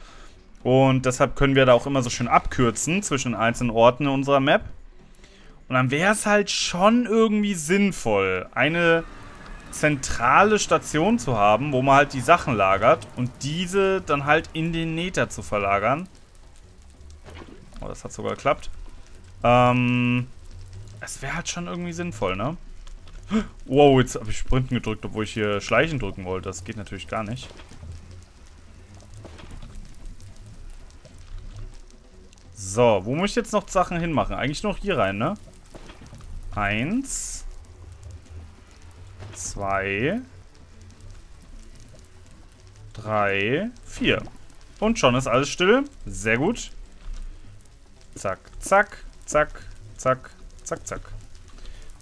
Und deshalb können wir da auch immer so schön abkürzen zwischen einzelnen Orten in unserer Map. Und dann wäre es halt schon irgendwie sinnvoll, eine zentrale Station zu haben, wo man halt die Sachen lagert und diese dann halt in den Nether zu verlagern. Oh, das hat sogar geklappt. Ähm, es wäre halt schon irgendwie sinnvoll, ne? Wow, jetzt habe ich Sprinten gedrückt, obwohl ich hier Schleichen drücken wollte. Das geht natürlich gar nicht. So, wo muss ich jetzt noch Sachen hinmachen? Eigentlich noch hier rein, ne? Eins. Zwei. Drei. Vier. Und schon ist alles still. Sehr gut. Zack, zack, zack, zack, zack, zack.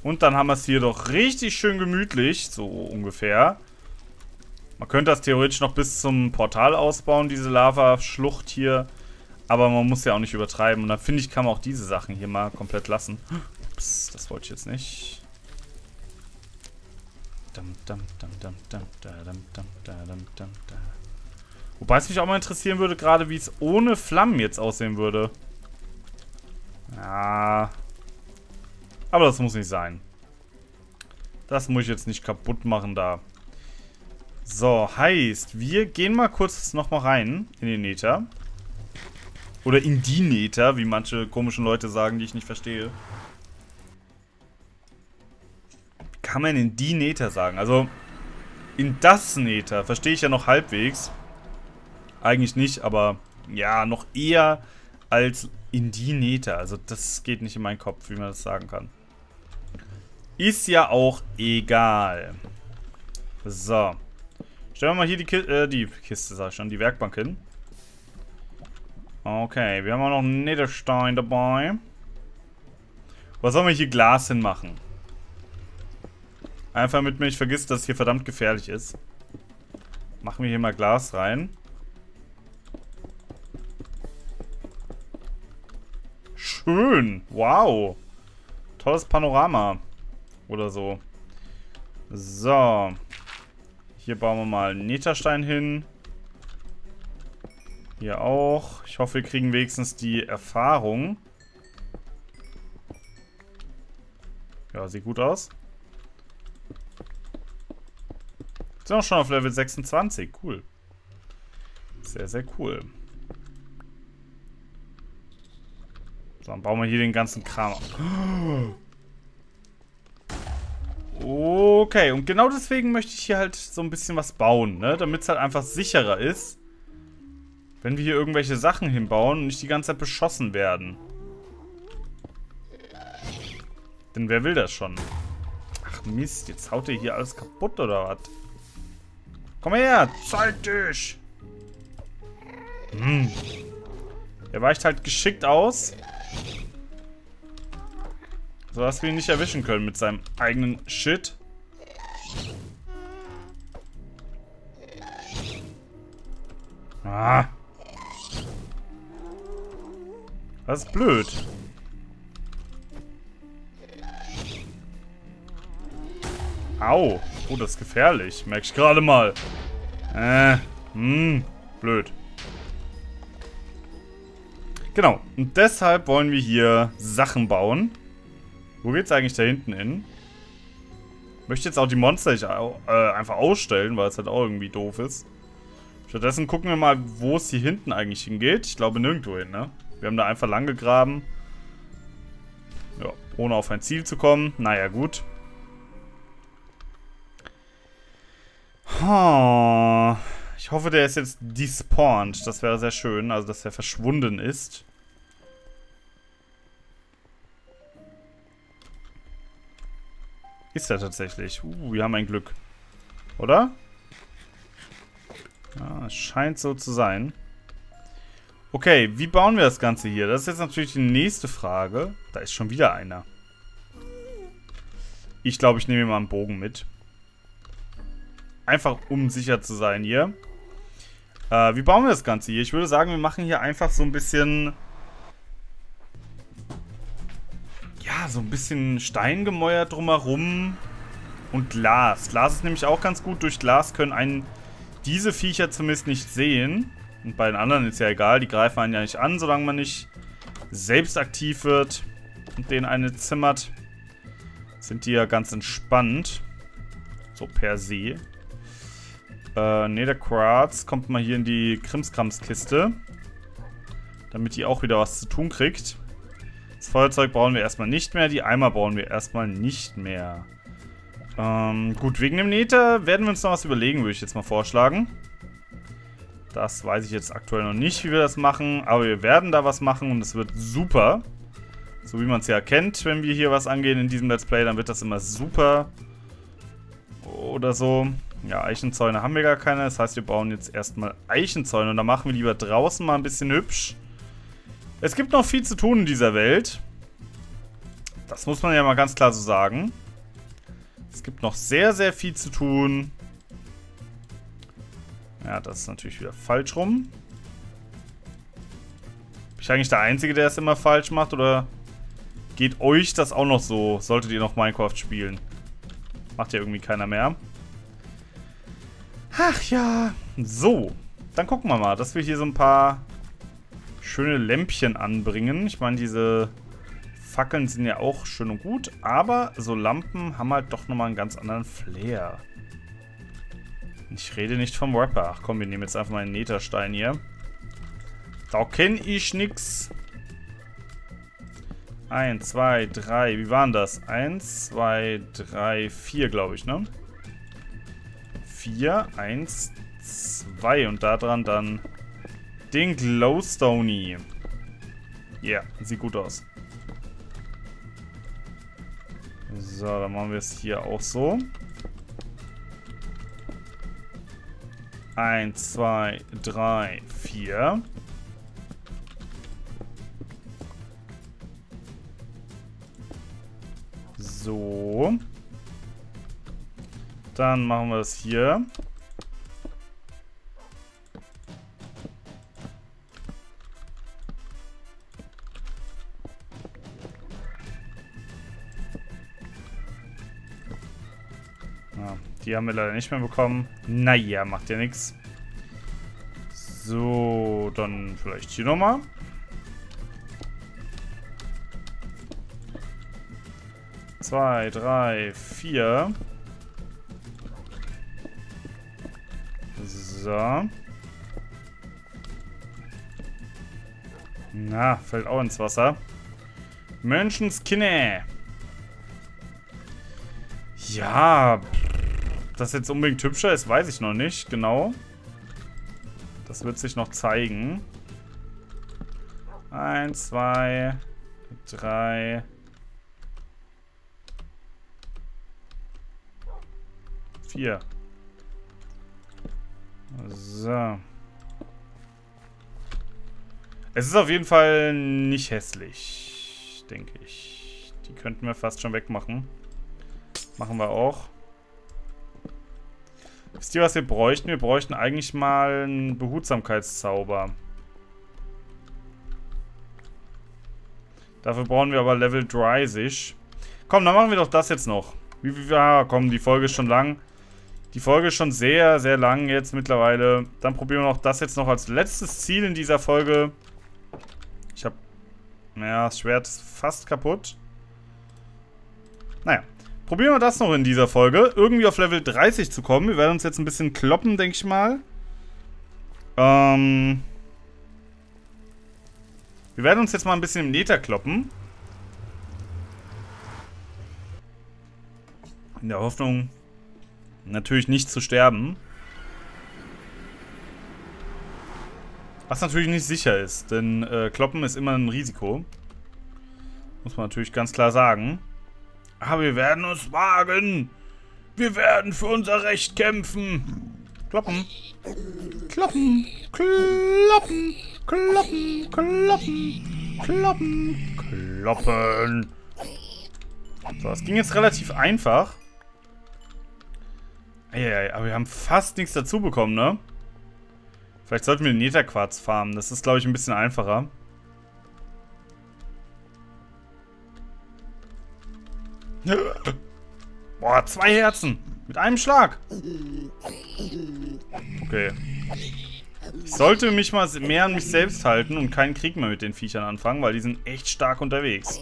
Und dann haben wir es hier doch richtig schön gemütlich, so ungefähr. Man könnte das theoretisch noch bis zum Portal ausbauen, diese Lava-Schlucht hier. Aber man muss ja auch nicht übertreiben. Und dann finde ich, kann man auch diese Sachen hier mal komplett lassen. Ups, das wollte ich jetzt nicht. Wobei es mich auch mal interessieren würde, gerade wie es ohne Flammen jetzt aussehen würde. Ja. Aber das muss nicht sein. Das muss ich jetzt nicht kaputt machen da. So, heißt, wir gehen mal kurz nochmal rein in den Nether. Oder in die Nether, wie manche komischen Leute sagen, die ich nicht verstehe. Kann man in die Nether sagen? Also, in das Nether verstehe ich ja noch halbwegs. Eigentlich nicht, aber ja, noch eher als in die Nether. Also, das geht nicht in meinen Kopf, wie man das sagen kann. Ist ja auch egal. So. Stellen wir mal hier die, Ki äh, die Kiste, sag ich schon, die Werkbank hin. Okay, wir haben auch noch einen Niederstein dabei. Was sollen wir hier Glas hinmachen? Einfach damit man nicht vergisst, dass hier verdammt gefährlich ist. Machen wir hier mal Glas rein. Schön. Wow. Tolles Panorama. Oder so. So. Hier bauen wir mal einen Netherstein hin. Hier auch. Ich hoffe, wir kriegen wenigstens die Erfahrung. Ja, sieht gut aus. Sind auch schon auf Level 26. Cool. Sehr, sehr cool. So, dann bauen wir hier den ganzen Kram auf. Okay, und genau deswegen möchte ich hier halt so ein bisschen was bauen, ne? Damit es halt einfach sicherer ist. Wenn wir hier irgendwelche Sachen hinbauen und nicht die ganze Zeit beschossen werden. Denn wer will das schon? Ach Mist, jetzt haut ihr hier alles kaputt oder was? Komm her, zeig dich! Hm. Er weicht halt geschickt aus. So dass wir ihn nicht erwischen können mit seinem eigenen Shit. Ah. Das ist blöd. Au. Oh, das ist gefährlich. Merke ich gerade mal. Äh. Hm. Blöd. Genau. Und deshalb wollen wir hier Sachen bauen. Wo geht's eigentlich da hinten hin? Möchte jetzt auch die Monster nicht, äh, einfach ausstellen, weil es halt auch irgendwie doof ist. Stattdessen gucken wir mal, wo es hier hinten eigentlich hingeht. Ich glaube nirgendwo hin, ne? Wir haben da einfach lang gegraben. Ja, ohne auf ein Ziel zu kommen. Naja, gut. Ich hoffe, der ist jetzt despawned. Das wäre sehr schön. Also, dass er verschwunden ist. Ist er tatsächlich. Uh, wir haben ein Glück. Oder? Ja, scheint so zu sein. Okay, wie bauen wir das Ganze hier? Das ist jetzt natürlich die nächste Frage. Da ist schon wieder einer. Ich glaube, ich nehme mal einen Bogen mit. Einfach, um sicher zu sein hier. Äh, wie bauen wir das Ganze hier? Ich würde sagen, wir machen hier einfach so ein bisschen... Ja, so ein bisschen Steingemäuer drumherum. Und Glas. Glas ist nämlich auch ganz gut. Durch Glas können einen diese Viecher zumindest nicht sehen. Und bei den anderen ist ja egal. Die greifen einen ja nicht an, solange man nicht selbst aktiv wird und denen eine zimmert. Sind die ja ganz entspannt. So per se. Äh, ne, kommt mal hier in die Krimskramskiste. Damit die auch wieder was zu tun kriegt. Das Feuerzeug brauchen wir erstmal nicht mehr. Die Eimer brauchen wir erstmal nicht mehr. Ähm, gut, wegen dem Nether werden wir uns noch was überlegen, würde ich jetzt mal vorschlagen. Das weiß ich jetzt aktuell noch nicht, wie wir das machen. Aber wir werden da was machen und es wird super. So wie man es ja kennt, wenn wir hier was angehen in diesem Let's Play, dann wird das immer super. Oder so. Ja, Eichenzäune haben wir gar keine. Das heißt, wir bauen jetzt erstmal Eichenzäune. Und da machen wir lieber draußen mal ein bisschen hübsch. Es gibt noch viel zu tun in dieser Welt. Das muss man ja mal ganz klar so sagen. Es gibt noch sehr, sehr viel zu tun. Ja, das ist natürlich wieder falsch rum. Bin ich eigentlich der Einzige, der es immer falsch macht? Oder geht euch das auch noch so? Solltet ihr noch Minecraft spielen? Macht ja irgendwie keiner mehr. Ach ja. So. Dann gucken wir mal, dass wir hier so ein paar schöne Lämpchen anbringen. Ich meine, diese Fackeln sind ja auch schön und gut, aber so Lampen haben halt doch nochmal einen ganz anderen Flair. Ich rede nicht vom Rapper. Ach komm, wir nehmen jetzt einfach mal einen Netherstein hier. Da kenne ich nix. Eins, zwei, drei. Wie waren das? Eins, zwei, drei, vier, glaube ich, ne? 4, 1, 2 und daran dann den Glowstony. Ja, yeah, sieht gut aus. So, dann machen wir es hier auch so. 1, 2, 3, 4. So. Dann machen wir es hier. Die haben wir leider nicht mehr bekommen. Naja, macht ja nichts. So, dann vielleicht hier nochmal. Zwei, drei, vier. So. Na, fällt auch ins Wasser. Menschenskinne. Ja, das jetzt unbedingt hübscher ist, weiß ich noch nicht genau. Das wird sich noch zeigen. Eins, zwei, drei. Vier. So. Es ist auf jeden Fall nicht hässlich, denke ich. Die könnten wir fast schon wegmachen. Machen wir auch. Wisst ihr, was wir bräuchten? Wir bräuchten eigentlich mal einen Behutsamkeitszauber. Dafür brauchen wir aber Level 30. Komm, dann machen wir doch das jetzt noch. Wie, wie, ja, komm, die Folge ist schon lang. Die Folge ist schon sehr, sehr lang jetzt mittlerweile. Dann probieren wir noch das jetzt noch als letztes Ziel in dieser Folge. Ich habe... Naja, das Schwert ist fast kaputt. Naja. Probieren wir das noch in dieser Folge. Irgendwie auf Level 30 zu kommen. Wir werden uns jetzt ein bisschen kloppen, denke ich mal. Ähm... Wir werden uns jetzt mal ein bisschen im Nether kloppen. In der Hoffnung, natürlich nicht zu sterben. Was natürlich nicht sicher ist, denn äh, Kloppen ist immer ein Risiko. Muss man natürlich ganz klar sagen. Aber wir werden uns wagen. Wir werden für unser Recht kämpfen. Kloppen. Kloppen. Kloppen. Kloppen. Kloppen. Kloppen. Kloppen. So, es ging jetzt relativ einfach. Eieiei, aber wir haben fast nichts dazu bekommen, ne? Vielleicht sollten wir den Netherquarz farmen. Das ist, glaube ich, ein bisschen einfacher. Boah, zwei Herzen. Mit einem Schlag. Okay. Ich sollte mich mal mehr an mich selbst halten und keinen Krieg mehr mit den Viechern anfangen, weil die sind echt stark unterwegs.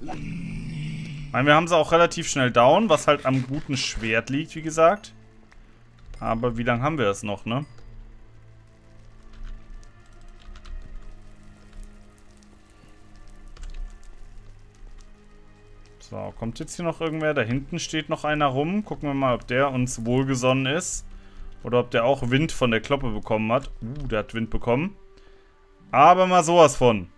Ich meine, wir haben sie auch relativ schnell down, was halt am guten Schwert liegt, wie gesagt. Aber wie lange haben wir das noch, ne? So, kommt jetzt hier noch irgendwer? Da hinten steht noch einer rum. Gucken wir mal, ob der uns wohlgesonnen ist. Oder ob der auch Wind von der Kloppe bekommen hat. Uh, der hat Wind bekommen. Aber mal sowas von.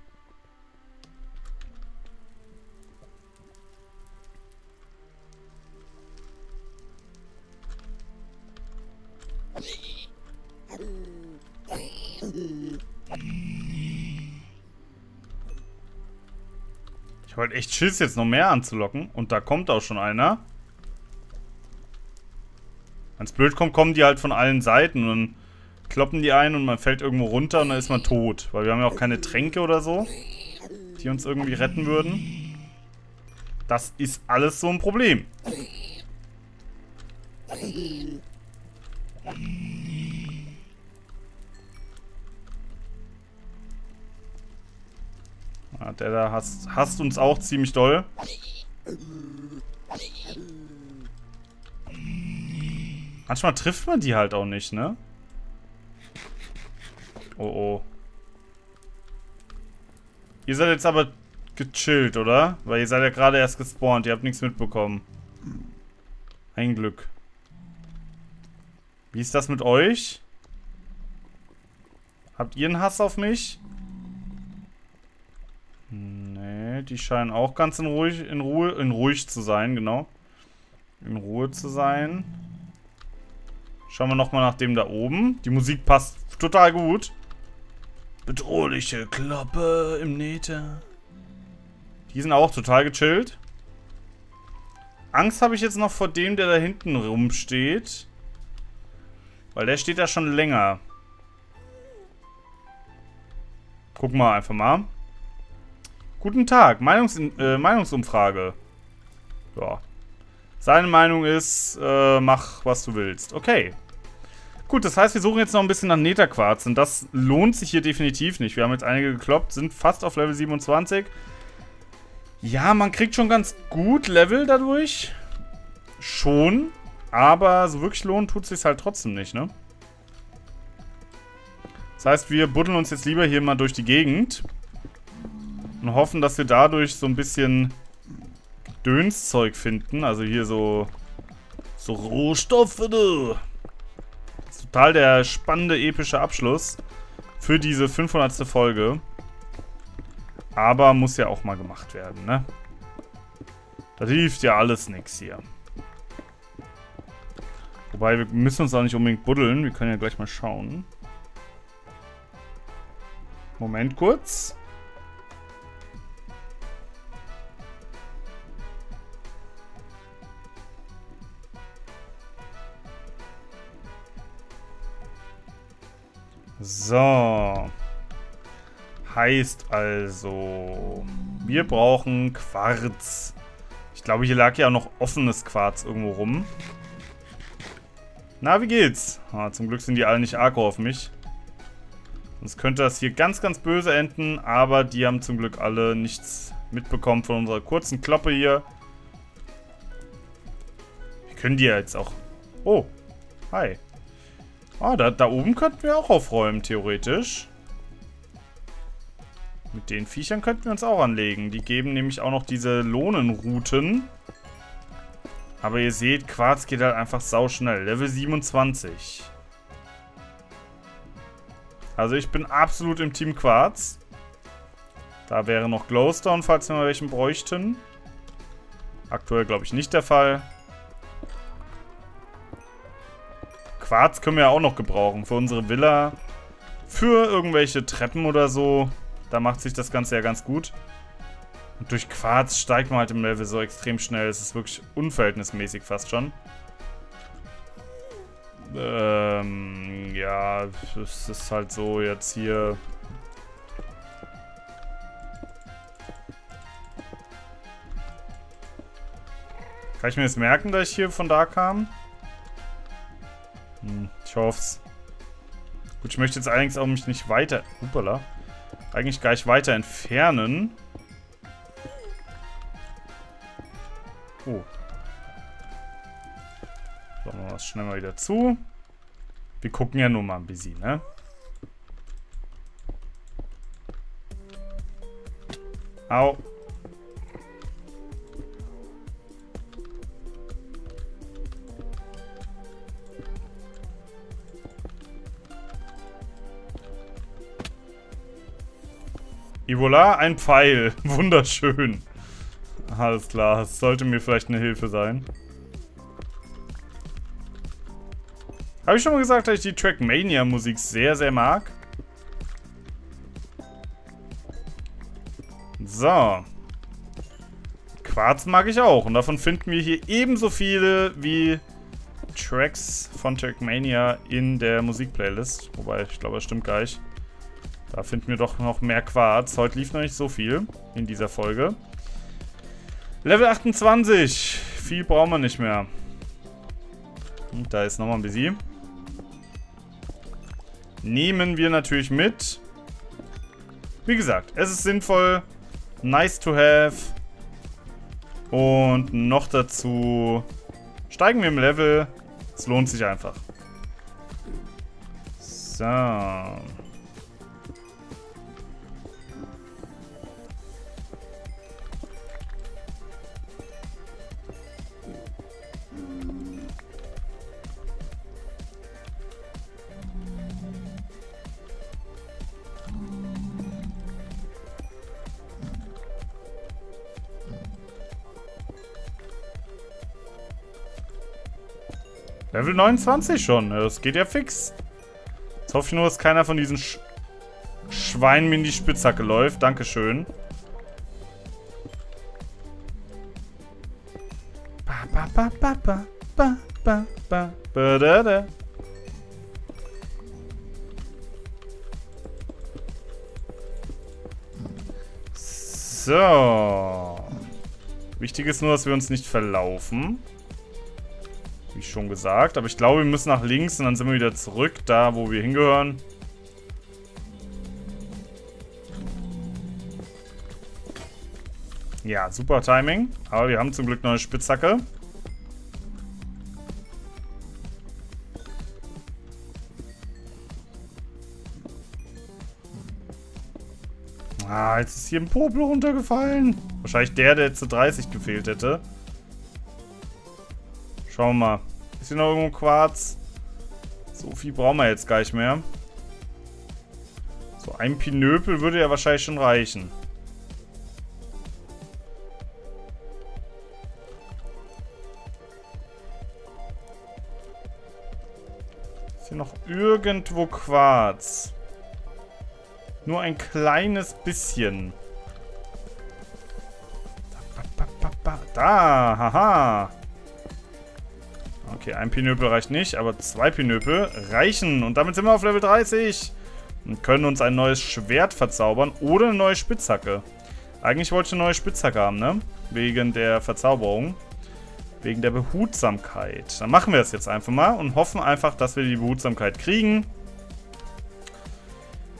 Wollte echt Schiss, jetzt noch mehr anzulocken. Und da kommt auch schon einer. Wenn es blöd kommt, kommen die halt von allen Seiten. Und dann kloppen die ein und man fällt irgendwo runter und dann ist man tot. Weil wir haben ja auch keine Tränke oder so, die uns irgendwie retten würden. Das ist alles so ein Problem. Ah, der da hasst, hasst uns auch ziemlich doll. Manchmal trifft man die halt auch nicht, ne? Oh oh. Ihr seid jetzt aber gechillt, oder? Weil ihr seid ja gerade erst gespawnt. Ihr habt nichts mitbekommen. Ein Glück. Wie ist das mit euch? Habt ihr einen Hass auf mich? Nee, die scheinen auch ganz in ruhig, in Ruhe, in ruhig zu sein, genau. In Ruhe zu sein. Schauen wir nochmal nach dem da oben. Die Musik passt total gut. Bedrohliche Kloppe im Nether. Die sind auch total gechillt. Angst habe ich jetzt noch vor dem, der da hinten rumsteht. Weil der steht da schon länger. Gucken wir einfach mal. Guten Tag, Meinungs äh, Meinungsumfrage. Ja. Seine Meinung ist, äh, mach was du willst. Okay. Gut, das heißt, wir suchen jetzt noch ein bisschen nach Netherquarz und das lohnt sich hier definitiv nicht. Wir haben jetzt einige gekloppt, sind fast auf Level 27. Ja, man kriegt schon ganz gut Level dadurch. Schon. Aber so wirklich lohnen tut es sich halt trotzdem nicht, ne? Das heißt, wir buddeln uns jetzt lieber hier mal durch die Gegend. Und hoffen, dass wir dadurch so ein bisschen Dönszeug finden. Also hier so, so Rohstoffe. Das ist total der spannende, epische Abschluss für diese 500. Folge. Aber muss ja auch mal gemacht werden, ne? Da hilft ja alles nichts hier. Wobei, wir müssen uns auch nicht unbedingt buddeln. Wir können ja gleich mal schauen. Moment kurz. So. Heißt also, wir brauchen Quarz. Ich glaube, hier lag ja auch noch offenes Quarz irgendwo rum. Na, wie geht's? Ah, zum Glück sind die alle nicht aggro auf mich. Sonst könnte das hier ganz, ganz böse enden. Aber die haben zum Glück alle nichts mitbekommen von unserer kurzen Kloppe hier. Wir können die ja jetzt auch... Oh, hi. Ah, da, da oben könnten wir auch aufräumen, theoretisch. Mit den Viechern könnten wir uns auch anlegen. Die geben nämlich auch noch diese Lohnenrouten. Aber ihr seht, Quarz geht halt einfach sau schnell. Level 27. Also ich bin absolut im Team Quarz. Da wäre noch Glowstone, falls wir mal welchen bräuchten. Aktuell glaube ich nicht der Fall. Quarz können wir ja auch noch gebrauchen für unsere Villa. Für irgendwelche Treppen oder so. Da macht sich das Ganze ja ganz gut. Und durch Quarz steigt man halt im Level so extrem schnell. Es ist wirklich unverhältnismäßig fast schon. Ähm, ja, es ist halt so jetzt hier... Kann ich mir jetzt merken, dass ich hier von da kam? Hm, ich hoff's. Gut, ich möchte jetzt allerdings auch mich nicht weiter... Upala. Eigentlich gar nicht weiter entfernen. Oh. Machen wir das schnell mal wieder zu. Wir gucken ja nur mal ein bisschen, ne? Au. Ivola, ein Pfeil. [laughs] Wunderschön. Alles klar, das sollte mir vielleicht eine Hilfe sein. Habe ich schon mal gesagt, dass ich die Trackmania-Musik sehr, sehr mag? So. Quarz mag ich auch. Und davon finden wir hier ebenso viele wie Tracks von Trackmania in der Musikplaylist. Wobei, ich glaube, das stimmt gar nicht. Da finden wir doch noch mehr Quarz. Heute lief noch nicht so viel in dieser Folge. Level 28. Viel brauchen wir nicht mehr. Und da ist nochmal ein bisschen. Nehmen wir natürlich mit. Wie gesagt, es ist sinnvoll. Nice to have. Und noch dazu steigen wir im Level. Es lohnt sich einfach. So. Level 29 schon. Das geht ja fix. Jetzt hoffe ich nur, dass keiner von diesen Sch Schweinen mir in die Spitzhacke läuft. Dankeschön. Ba, ba, ba, ba, ba, ba, ba, ba, ba, da, da. So. Wichtig ist nur, dass wir uns nicht verlaufen. Wie schon gesagt. Aber ich glaube, wir müssen nach links und dann sind wir wieder zurück, da wo wir hingehören. Ja, super Timing. Aber wir haben zum Glück noch eine Spitzhacke. Ah, jetzt ist hier ein Popel runtergefallen. Wahrscheinlich der, der zu 30 gefehlt hätte. Schauen wir mal. Ist hier noch irgendwo Quarz? So viel brauchen wir jetzt gar nicht mehr. So, ein Pinöpel würde ja wahrscheinlich schon reichen. Ist hier noch irgendwo Quarz? Nur ein kleines bisschen. Da, haha. Okay, ein Pinöpel reicht nicht, aber zwei Pinöpel reichen. Und damit sind wir auf Level 30. Und können uns ein neues Schwert verzaubern oder eine neue Spitzhacke. Eigentlich wollte ich eine neue Spitzhacke haben, ne? Wegen der Verzauberung. Wegen der Behutsamkeit. Dann machen wir das jetzt einfach mal und hoffen einfach, dass wir die Behutsamkeit kriegen.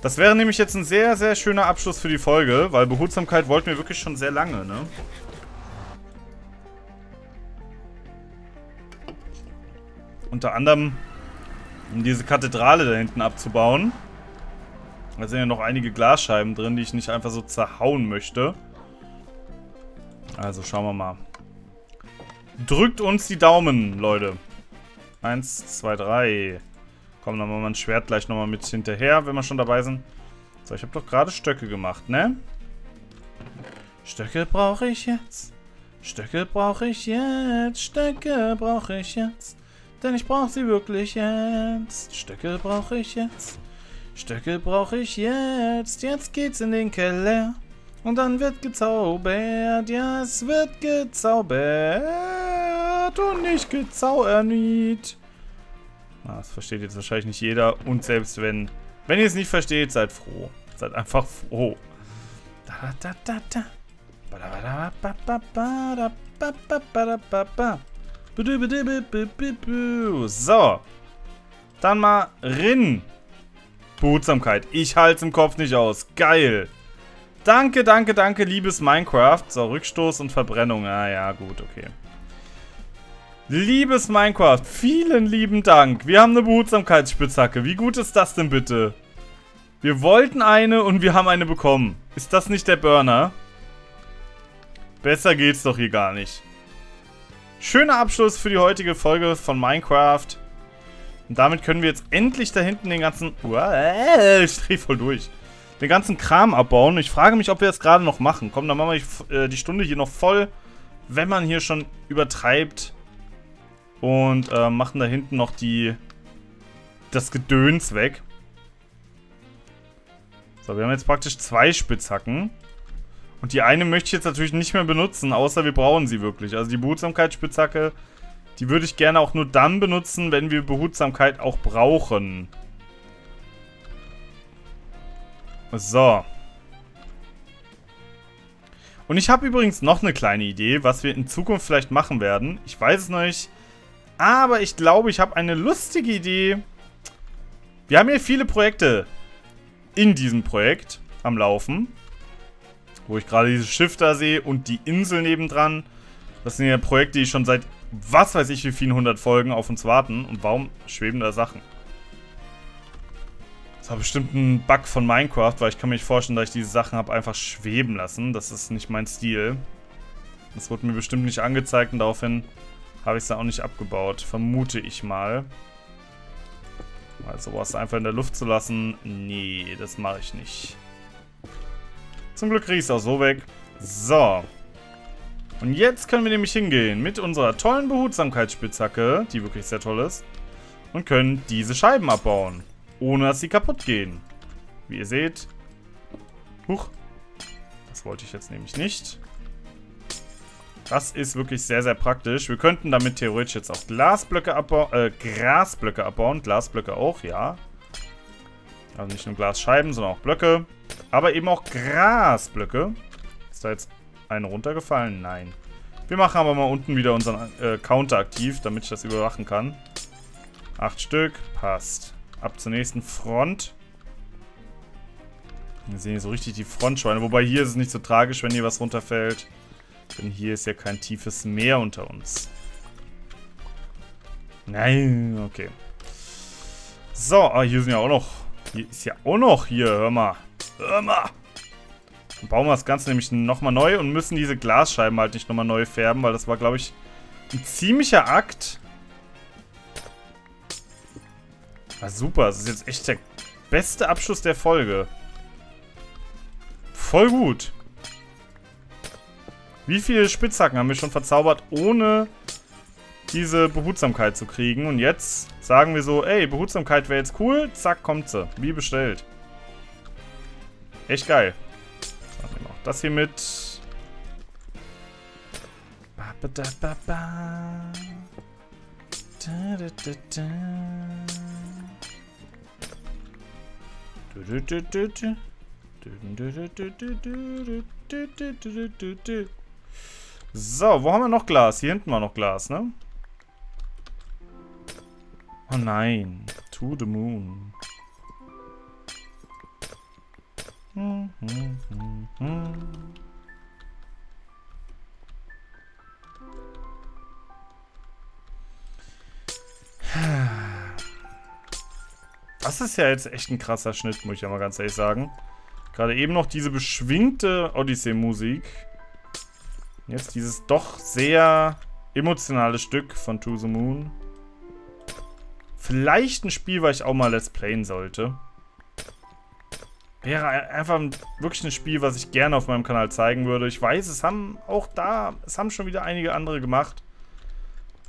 Das wäre nämlich jetzt ein sehr, sehr schöner Abschluss für die Folge, weil Behutsamkeit wollten wir wirklich schon sehr lange, ne? Unter anderem, um diese Kathedrale da hinten abzubauen. Da sind ja noch einige Glasscheiben drin, die ich nicht einfach so zerhauen möchte. Also schauen wir mal. Drückt uns die Daumen, Leute. Eins, zwei, drei. Komm, dann machen wir ein Schwert gleich nochmal mit hinterher, wenn wir schon dabei sind. So, ich habe doch gerade Stöcke gemacht, ne? Stöcke brauche ich jetzt. Stöcke brauche ich jetzt. Stöcke brauche ich jetzt. Denn ich brauche sie wirklich jetzt. Stöcke brauche ich jetzt. Stöcke brauche ich jetzt. Jetzt geht's in den Keller. Und dann wird gezaubert. Ja, es wird gezaubert. Und nicht gezauberniet. Ah, das versteht jetzt wahrscheinlich nicht jeder. Und selbst wenn, wenn ihr es nicht versteht, seid froh. Seid einfach froh. Da, da, da, da. So. Dann mal Rin. Behutsamkeit. Ich halte im Kopf nicht aus. Geil. Danke, danke, danke, liebes Minecraft. So, Rückstoß und Verbrennung. Ah ja, gut, okay. Liebes Minecraft, vielen lieben Dank. Wir haben eine Behutsamkeitsspitzhacke. Wie gut ist das denn bitte? Wir wollten eine und wir haben eine bekommen. Ist das nicht der Burner? Besser geht's doch hier gar nicht. Schöner Abschluss für die heutige Folge von Minecraft. Und damit können wir jetzt endlich da hinten den ganzen... Uah, ich dreh voll durch. Den ganzen Kram abbauen. Ich frage mich, ob wir das gerade noch machen. Komm, dann machen wir die, äh, Stunde hier noch voll. Wenn man hier schon übertreibt. Und äh, machen da hinten noch die... Das Gedöns weg. So, wir haben jetzt praktisch zwei Spitzhacken. Und die eine möchte ich jetzt natürlich nicht mehr benutzen, außer wir brauchen sie wirklich. Also die Behutsamkeitsspitzhacke, die würde ich gerne auch nur dann benutzen, wenn wir Behutsamkeit auch brauchen. So. Und ich habe übrigens noch eine kleine Idee, was wir in Zukunft vielleicht machen werden. Ich weiß es noch nicht. Aber ich glaube, ich habe eine lustige Idee. Wir haben hier viele Projekte in diesem Projekt am Laufen. Wo ich gerade dieses Schiff da sehe und die Insel nebendran. Das sind ja Projekte, die schon seit was weiß ich wie vielen hundert Folgen auf uns warten. Und warum schweben da Sachen? Das war bestimmt ein Bug von Minecraft, weil ich kann mir nicht vorstellen, dass ich diese Sachen habe einfach schweben lassen. Das ist nicht mein Stil. Das wurde mir bestimmt nicht angezeigt und daraufhin habe ich es dann auch nicht abgebaut. Vermute ich mal. Also sowas einfach in der Luft zu lassen, nee, das mache ich nicht. Zum Glück kriege ich es auch so weg. So. Und jetzt können wir nämlich hingehen mit unserer tollen Behutsamkeitsspitzhacke, die wirklich sehr toll ist, und können diese Scheiben abbauen, ohne dass sie kaputt gehen. Wie ihr seht. Huch. Das wollte ich jetzt nämlich nicht. Das ist wirklich sehr, sehr praktisch. Wir könnten damit theoretisch jetzt auch Glasblöcke abbauen, äh, Grasblöcke abbauen. Glasblöcke auch, ja. Also nicht nur Glasscheiben, sondern auch Blöcke. Aber eben auch Grasblöcke. Ist da jetzt eine runtergefallen? Nein. Wir machen aber mal unten wieder unseren äh, Counter aktiv, damit ich das überwachen kann. Acht Stück. Passt. Ab zur nächsten Front. Wir sehen hier so richtig die Frontschweine. Wobei hier ist es nicht so tragisch, wenn hier was runterfällt. Denn hier ist ja kein tiefes Meer unter uns. Nein, okay. So, ah, hier sind ja auch noch... Hier ist ja auch noch hier, hör mal. Hör mal. Dann bauen wir das Ganze nämlich nochmal neu und müssen diese Glasscheiben halt nicht nochmal neu färben, weil das war, glaube ich, ein ziemlicher Akt. War super, das ist jetzt echt der beste Abschluss der Folge. Voll gut. Wie viele Spitzhacken haben wir schon verzaubert, ohne diese Behutsamkeit zu kriegen. Und jetzt sagen wir so, ey, Behutsamkeit wäre jetzt cool. Zack, kommt sie. Wie bestellt. Echt geil. Dann nehmen wir auch das hier mit. So, wo haben wir noch Glas? Hier hinten war noch Glas, ne? Oh nein. To the moon. Das ist ja jetzt echt ein krasser Schnitt, muss ich ja mal ganz ehrlich sagen. Gerade eben noch diese beschwingte Odyssey-Musik. Jetzt dieses doch sehr emotionale Stück von To the Moon. Vielleicht ein Spiel, was ich auch mal Let's Playen sollte. Wäre einfach wirklich ein Spiel, was ich gerne auf meinem Kanal zeigen würde. Ich weiß, es haben auch da, es haben schon wieder einige andere gemacht.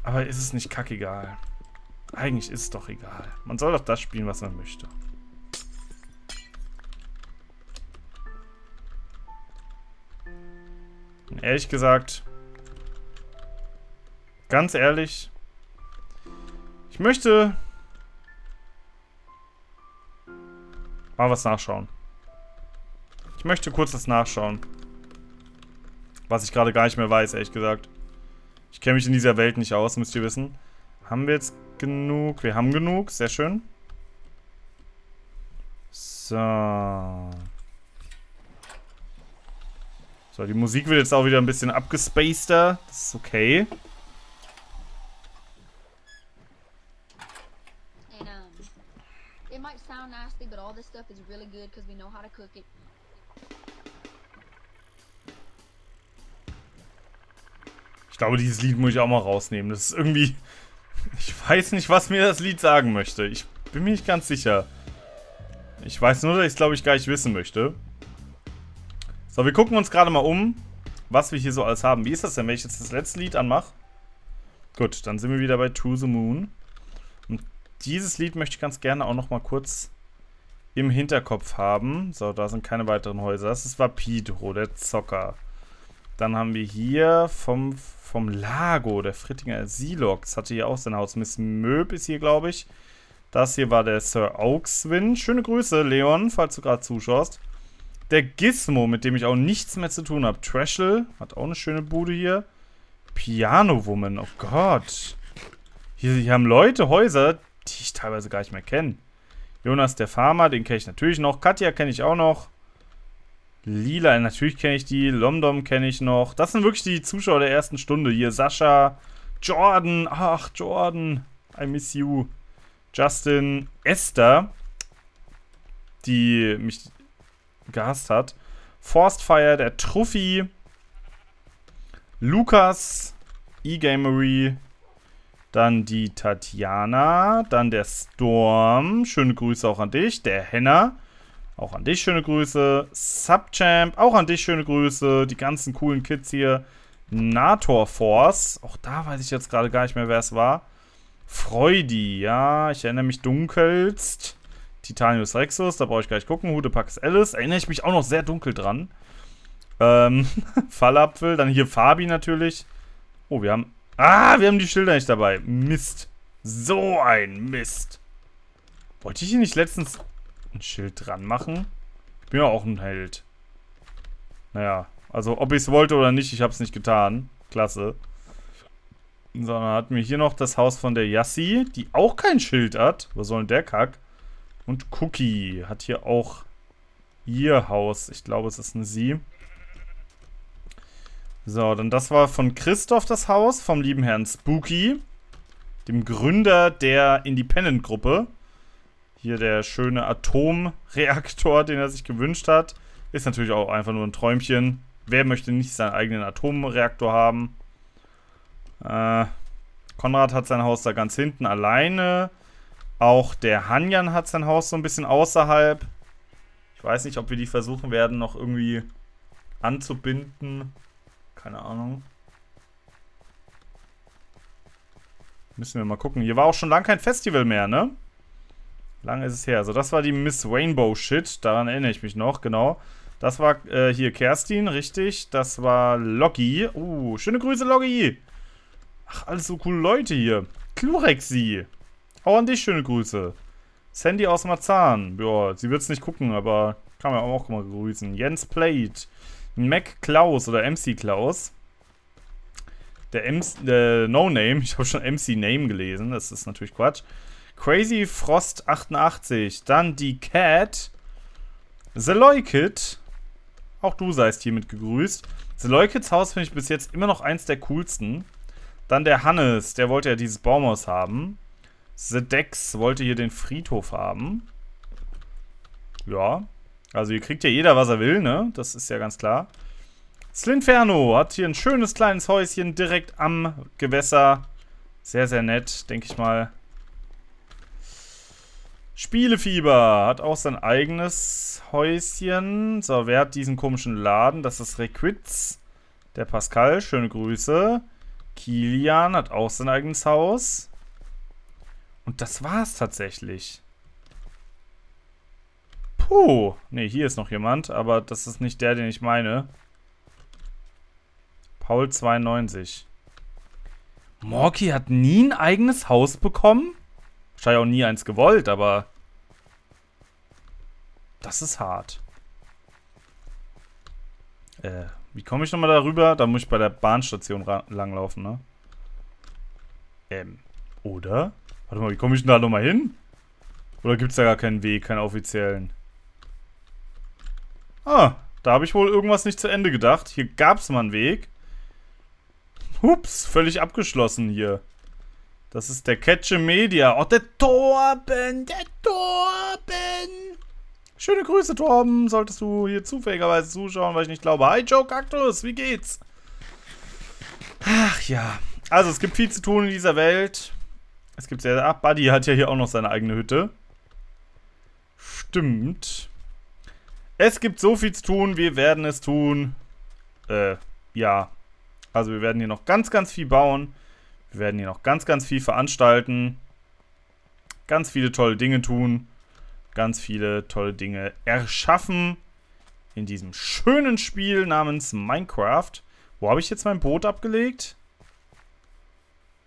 Aber ist es nicht kackegal? Eigentlich ist es doch egal. Man soll doch das spielen, was man möchte. Und ehrlich gesagt, ganz ehrlich, ich möchte mal was nachschauen. Ich möchte kurz das nachschauen. Was ich gerade gar nicht mehr weiß, ehrlich gesagt. Ich kenne mich in dieser Welt nicht aus, müsst ihr wissen. Haben wir jetzt genug? Wir haben genug, sehr schön. So. So, die Musik wird jetzt auch wieder ein bisschen abgespaceder. Das ist okay. Stuff is really good because we know how to cook it. glaube, dieses Lied muss ich auch mal rausnehmen. Das ist irgendwie... [laughs] Ich weiß nicht, was mir das Lied sagen möchte. Ich bin mir nicht ganz sicher. Ich weiß nur, dass ich es, glaube ich, gar nicht wissen möchte. So, wir gucken uns gerade mal um, was wir hier so alles haben. Wie ist das denn, wenn ich jetzt das letzte Lied anmache? Gut, dann sind wir wieder bei To the Moon. Und dieses Lied möchte ich ganz gerne auch noch mal kurz im Hinterkopf haben. So, da sind keine weiteren Häuser. Das ist Vapidro, der Zocker. Dann haben wir hier vom vom Lago, der Frittinger Silox, hatte hier auch sein Haus. Miss Möb ist hier, glaube ich. Das hier war der Sir Oakswin. Schöne Grüße, Leon, falls du gerade zuschaust. Der Gizmo, mit dem ich auch nichts mehr zu tun habe. Trashel, hat auch eine schöne Bude hier. Piano Woman, oh Gott. Hier, hier haben Leute Häuser, die ich teilweise gar nicht mehr kenne. Jonas der Farmer, den kenne ich natürlich noch. Katja kenne ich auch noch. Lila, natürlich kenne ich die. Lomdom kenne ich noch. Das sind wirklich die Zuschauer der ersten Stunde. Hier Sascha, Jordan. Ach, Jordan. I miss you. Justin, Esther, die mich gehasst hat. Forstfire, der Truffi. Lukas, E-Gamery. Dann die Tatjana. Dann der Storm. Schöne Grüße auch an dich. Der Henner. Auch an dich schöne Grüße. Subchamp, auch an dich schöne Grüße. Die ganzen coolen Kids hier. Nator Force, auch da weiß ich jetzt gerade gar nicht mehr, wer es war. Freudi, ja, ich erinnere mich dunkelst. Titanius Rexus, da brauche ich gleich gucken. Hudepax Alice, erinnere ich mich auch noch sehr dunkel dran. Ähm, [laughs] Fallapfel, dann hier Fabi natürlich. Oh, wir haben... Ah, wir haben die Schilder nicht dabei. Mist. So ein Mist. Wollte ich hier nicht letztens ein Schild dran machen. Bin ja auch ein Held. Naja, also ob ich es wollte oder nicht, ich habe es nicht getan. Klasse. Sondern hatten wir hier noch das Haus von der Yassi, die auch kein Schild hat. Was soll denn der Kack? Und Cookie hat hier auch ihr Haus. Ich glaube, es ist eine Sie. So, dann das war von Christoph das Haus, vom lieben Herrn Spooky, dem Gründer der Independent-Gruppe. Hier der schöne Atomreaktor, den er sich gewünscht hat. Ist natürlich auch einfach nur ein Träumchen. Wer möchte nicht seinen eigenen Atomreaktor haben? Äh, Konrad hat sein Haus da ganz hinten alleine. Auch der Hanjan hat sein Haus so ein bisschen außerhalb. Ich weiß nicht, ob wir die versuchen werden, noch irgendwie anzubinden. Keine Ahnung. Müssen wir mal gucken. Hier war auch schon lange kein Festival mehr, ne? Lange ist es her. Also das war die Miss Rainbow Shit. Daran erinnere ich mich noch, genau. Das war äh, hier Kerstin, richtig. Das war Loggi. Uh, schöne Grüße, Loggi. Ach, alles so coole Leute hier. Klurexi. Auch an dich schöne Grüße. Sandy aus Marzahn. Ja, sie wird es nicht gucken, aber kann man auch mal grüßen. Jens Plate. Mac Klaus oder MC Klaus. Der MC, äh, No Name. [laughs] Ich habe schon MC Name gelesen. Das ist natürlich Quatsch. Crazy Frost 88. Dann die Cat. The Leukit. Auch du seist hiermit gegrüßt. The Leukits Haus finde ich bis jetzt immer noch eins der coolsten. Dann der Hannes, der wollte ja dieses Baumhaus haben. The Dex wollte hier den Friedhof haben. Ja. Also hier kriegt ja jeder, was er will, ne? Das ist ja ganz klar. Slinferno hat hier ein schönes kleines Häuschen direkt am Gewässer. Sehr, sehr nett, denke ich mal. Spielefieber hat auch sein eigenes Häuschen. So, wer hat diesen komischen Laden? Das ist Requitz. Der Pascal, schöne Grüße. Kilian hat auch sein eigenes Haus. Und das war's tatsächlich. Puh. Ne, hier ist noch jemand, aber das ist nicht der, den ich meine. Paul 92. Morky hat nie ein eigenes Haus bekommen? Wahrscheinlich auch nie eins gewollt, aber das ist hart. Äh, wie komme ich nochmal darüber? Da muss ich bei der Bahnstation langlaufen, ne? Ähm, oder? Warte mal, wie komme ich denn da nochmal hin? Oder gibt es da gar keinen Weg, keinen offiziellen? Ah, da habe ich wohl irgendwas nicht zu Ende gedacht. Hier gab es mal einen Weg. Hups, völlig abgeschlossen hier. Das ist der Catche Media. Oh, der Torben, der Torben. Schöne Grüße, Torben. Solltest du hier zufälligerweise zuschauen, weil ich nicht glaube. Hi, Joe Cactus, wie geht's? Ach ja. Also, es gibt viel zu tun in dieser Welt. Es gibt sehr... Ach, Buddy hat ja hier auch noch seine eigene Hütte. Stimmt. Es gibt so viel zu tun. Wir werden es tun. Äh, ja. Also, wir werden hier noch ganz, ganz viel bauen. Wir werden hier noch ganz, ganz viel veranstalten. Ganz viele tolle Dinge tun ganz viele tolle Dinge erschaffen in diesem schönen Spiel namens Minecraft. Wo habe ich jetzt mein Boot abgelegt?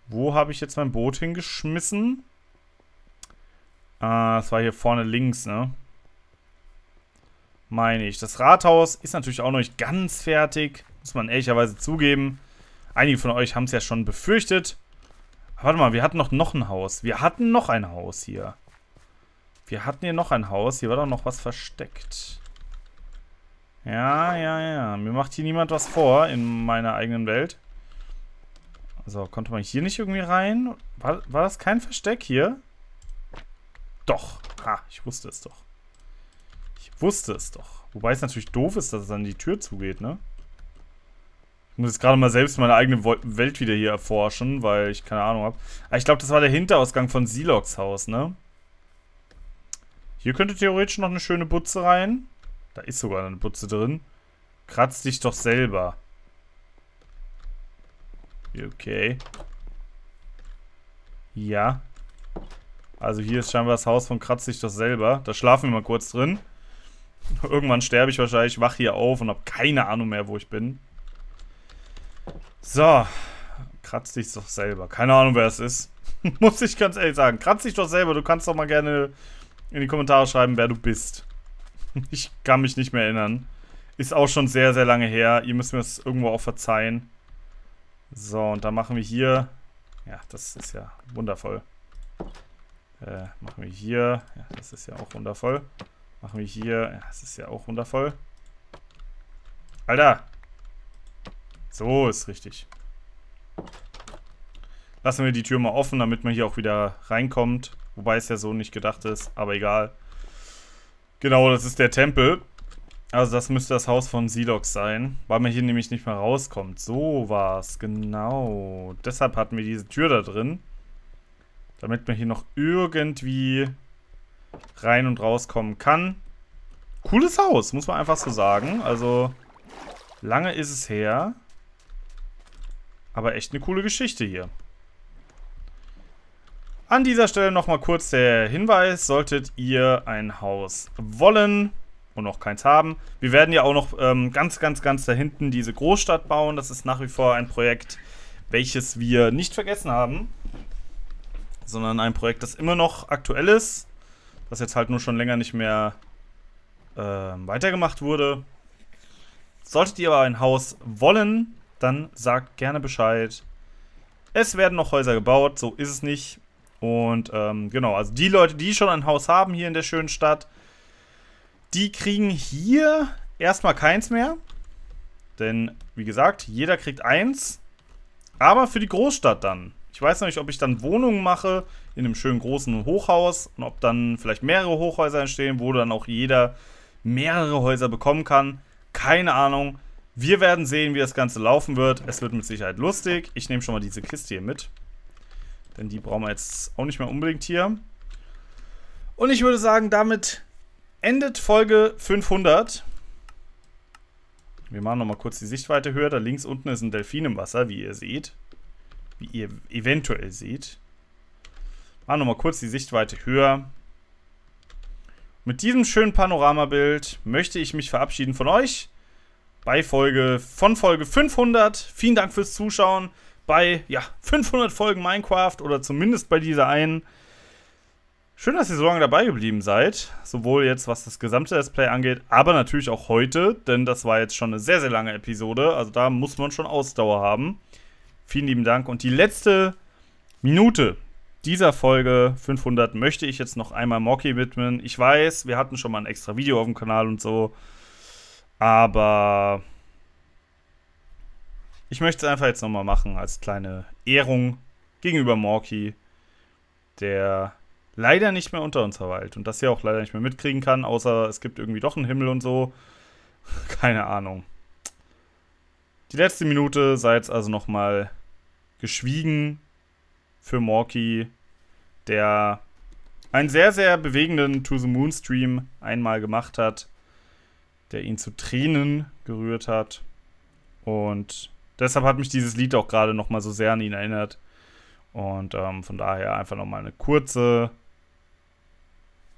Wo habe ich jetzt mein Boot hingeschmissen? Ah, das war hier vorne links, ne? Meine ich. Das Rathaus ist natürlich auch noch nicht ganz fertig. Muss man ehrlicherweise zugeben. Einige von euch haben es ja schon befürchtet. warte mal, wir hatten noch, noch ein Haus. Wir hatten noch ein Haus hier. Wir hatten hier noch ein Haus. Hier war doch noch was versteckt. Ja, ja, ja. Mir macht hier niemand was vor in meiner eigenen Welt. So, konnte man hier nicht irgendwie rein? War, war das kein Versteck hier? Doch. Ha, ich wusste es doch. Ich wusste es doch. Wobei es natürlich doof ist, dass es dann die Tür zugeht, ne? Ich muss jetzt gerade mal selbst meine eigene Welt wieder hier erforschen, weil ich keine Ahnung habe. Aber ich glaube, das war der Hinterausgang von Silox Haus, ne? Hier könnte theoretisch noch eine schöne Butze rein. Da ist sogar eine Butze drin. Kratz dich doch selber. Okay. Ja. Also hier ist scheinbar das Haus von Kratz dich doch selber. Da schlafen wir mal kurz drin. [laughs] Irgendwann sterbe ich wahrscheinlich, wach hier auf und habe keine Ahnung mehr, wo ich bin. So. Kratz dich doch selber. Keine Ahnung, wer es ist. [laughs] Muss ich ganz ehrlich sagen. Kratz dich doch selber. Du kannst doch mal gerne in die Kommentare schreiben, wer du bist. [laughs] Ich kann mich nicht mehr erinnern. Ist auch schon sehr, sehr lange her. Ihr müsst mir das irgendwo auch verzeihen. So, und dann machen wir hier... Ja, das ist ja wundervoll. Äh, machen wir hier... Ja, das ist ja auch wundervoll. Machen wir hier... Ja, das ist ja auch wundervoll. Alter! So ist richtig. Lassen wir die Tür mal offen, damit man hier auch wieder reinkommt. Wobei es ja so nicht gedacht ist, aber egal. Genau, das ist der Tempel. Also das müsste das Haus von Silox sein, weil man hier nämlich nicht mehr rauskommt. So war es, genau. Deshalb hatten wir diese Tür da drin. Damit man hier noch irgendwie rein und rauskommen kann. Cooles Haus, muss man einfach so sagen. Also, lange ist es her. Aber echt eine coole Geschichte hier. An dieser Stelle nochmal kurz der Hinweis, solltet ihr ein Haus wollen und noch keins haben. Wir werden ja auch noch ähm, ganz, ganz, ganz da hinten diese Großstadt bauen. Das ist nach wie vor ein Projekt, welches wir nicht vergessen haben, sondern ein Projekt, das immer noch aktuell ist, das jetzt halt nur schon länger nicht mehr äh, weitergemacht wurde. Solltet ihr aber ein Haus wollen, dann sagt gerne Bescheid. Es werden noch Häuser gebaut, so ist es nicht. Und ähm, genau, also die Leute, die schon ein Haus haben hier in der schönen Stadt, die kriegen hier erstmal keins mehr. Denn, wie gesagt, jeder kriegt eins. Aber für die Großstadt dann. Ich weiß noch nicht, ob ich dann Wohnungen mache in einem schönen großen Hochhaus und ob dann vielleicht mehrere Hochhäuser entstehen, wo dann auch jeder mehrere Häuser bekommen kann. Keine Ahnung. Wir werden sehen, wie das Ganze laufen wird. Es wird mit Sicherheit lustig. Ich nehme schon mal diese Kiste hier mit. Denn die brauchen wir jetzt auch nicht mehr unbedingt hier. Und ich würde sagen, damit endet Folge 500. Wir machen nochmal kurz die Sichtweite höher. Da links unten ist ein Delfin im Wasser, wie ihr seht. Wie ihr eventuell seht. Machen nochmal kurz die Sichtweite höher. Mit diesem schönen Panoramabild möchte ich mich verabschieden von euch. Bei Folge, von Folge 500. Vielen Dank fürs Zuschauen. Bei, ja, 500 Folgen Minecraft oder zumindest bei dieser einen. Schön, dass ihr so lange dabei geblieben seid. Sowohl jetzt, was das gesamte Let's Play angeht, aber natürlich auch heute, denn das war jetzt schon eine sehr, sehr lange Episode. Also da muss man schon Ausdauer haben. Vielen lieben Dank. Und die letzte Minute dieser Folge 500 möchte ich jetzt noch einmal Mocky widmen. Ich weiß, wir hatten schon mal ein extra Video auf dem Kanal und so. Aber ich möchte es einfach jetzt nochmal machen als kleine Ehrung gegenüber Morky, der leider nicht mehr unter uns verweilt und das hier auch leider nicht mehr mitkriegen kann, außer es gibt irgendwie doch einen Himmel und so. [laughs] Keine Ahnung. Die letzte Minute sei jetzt also nochmal geschwiegen für Morky, der einen sehr, sehr bewegenden To the Moon Stream einmal gemacht hat, der ihn zu Tränen gerührt hat. Und deshalb hat mich dieses Lied auch gerade nochmal so sehr an ihn erinnert. Und ähm, von daher einfach nochmal eine kurze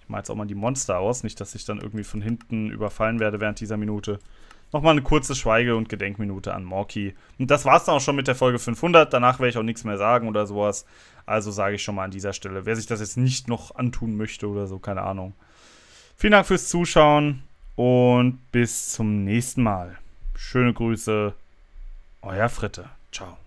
ich mache jetzt auch mal die Monster aus, nicht, dass ich dann irgendwie von hinten überfallen werde während dieser Minute. Nochmal eine kurze Schweige- und Gedenkminute an Morky. Und das war's dann auch schon mit der Folge 500. Danach werde ich auch nichts mehr sagen oder sowas. Also sage ich schon mal an dieser Stelle. Wer sich das jetzt nicht noch antun möchte oder so, keine Ahnung. Vielen Dank fürs Zuschauen und bis zum nächsten Mal. Schöne Grüße, euer Fritte. Ciao.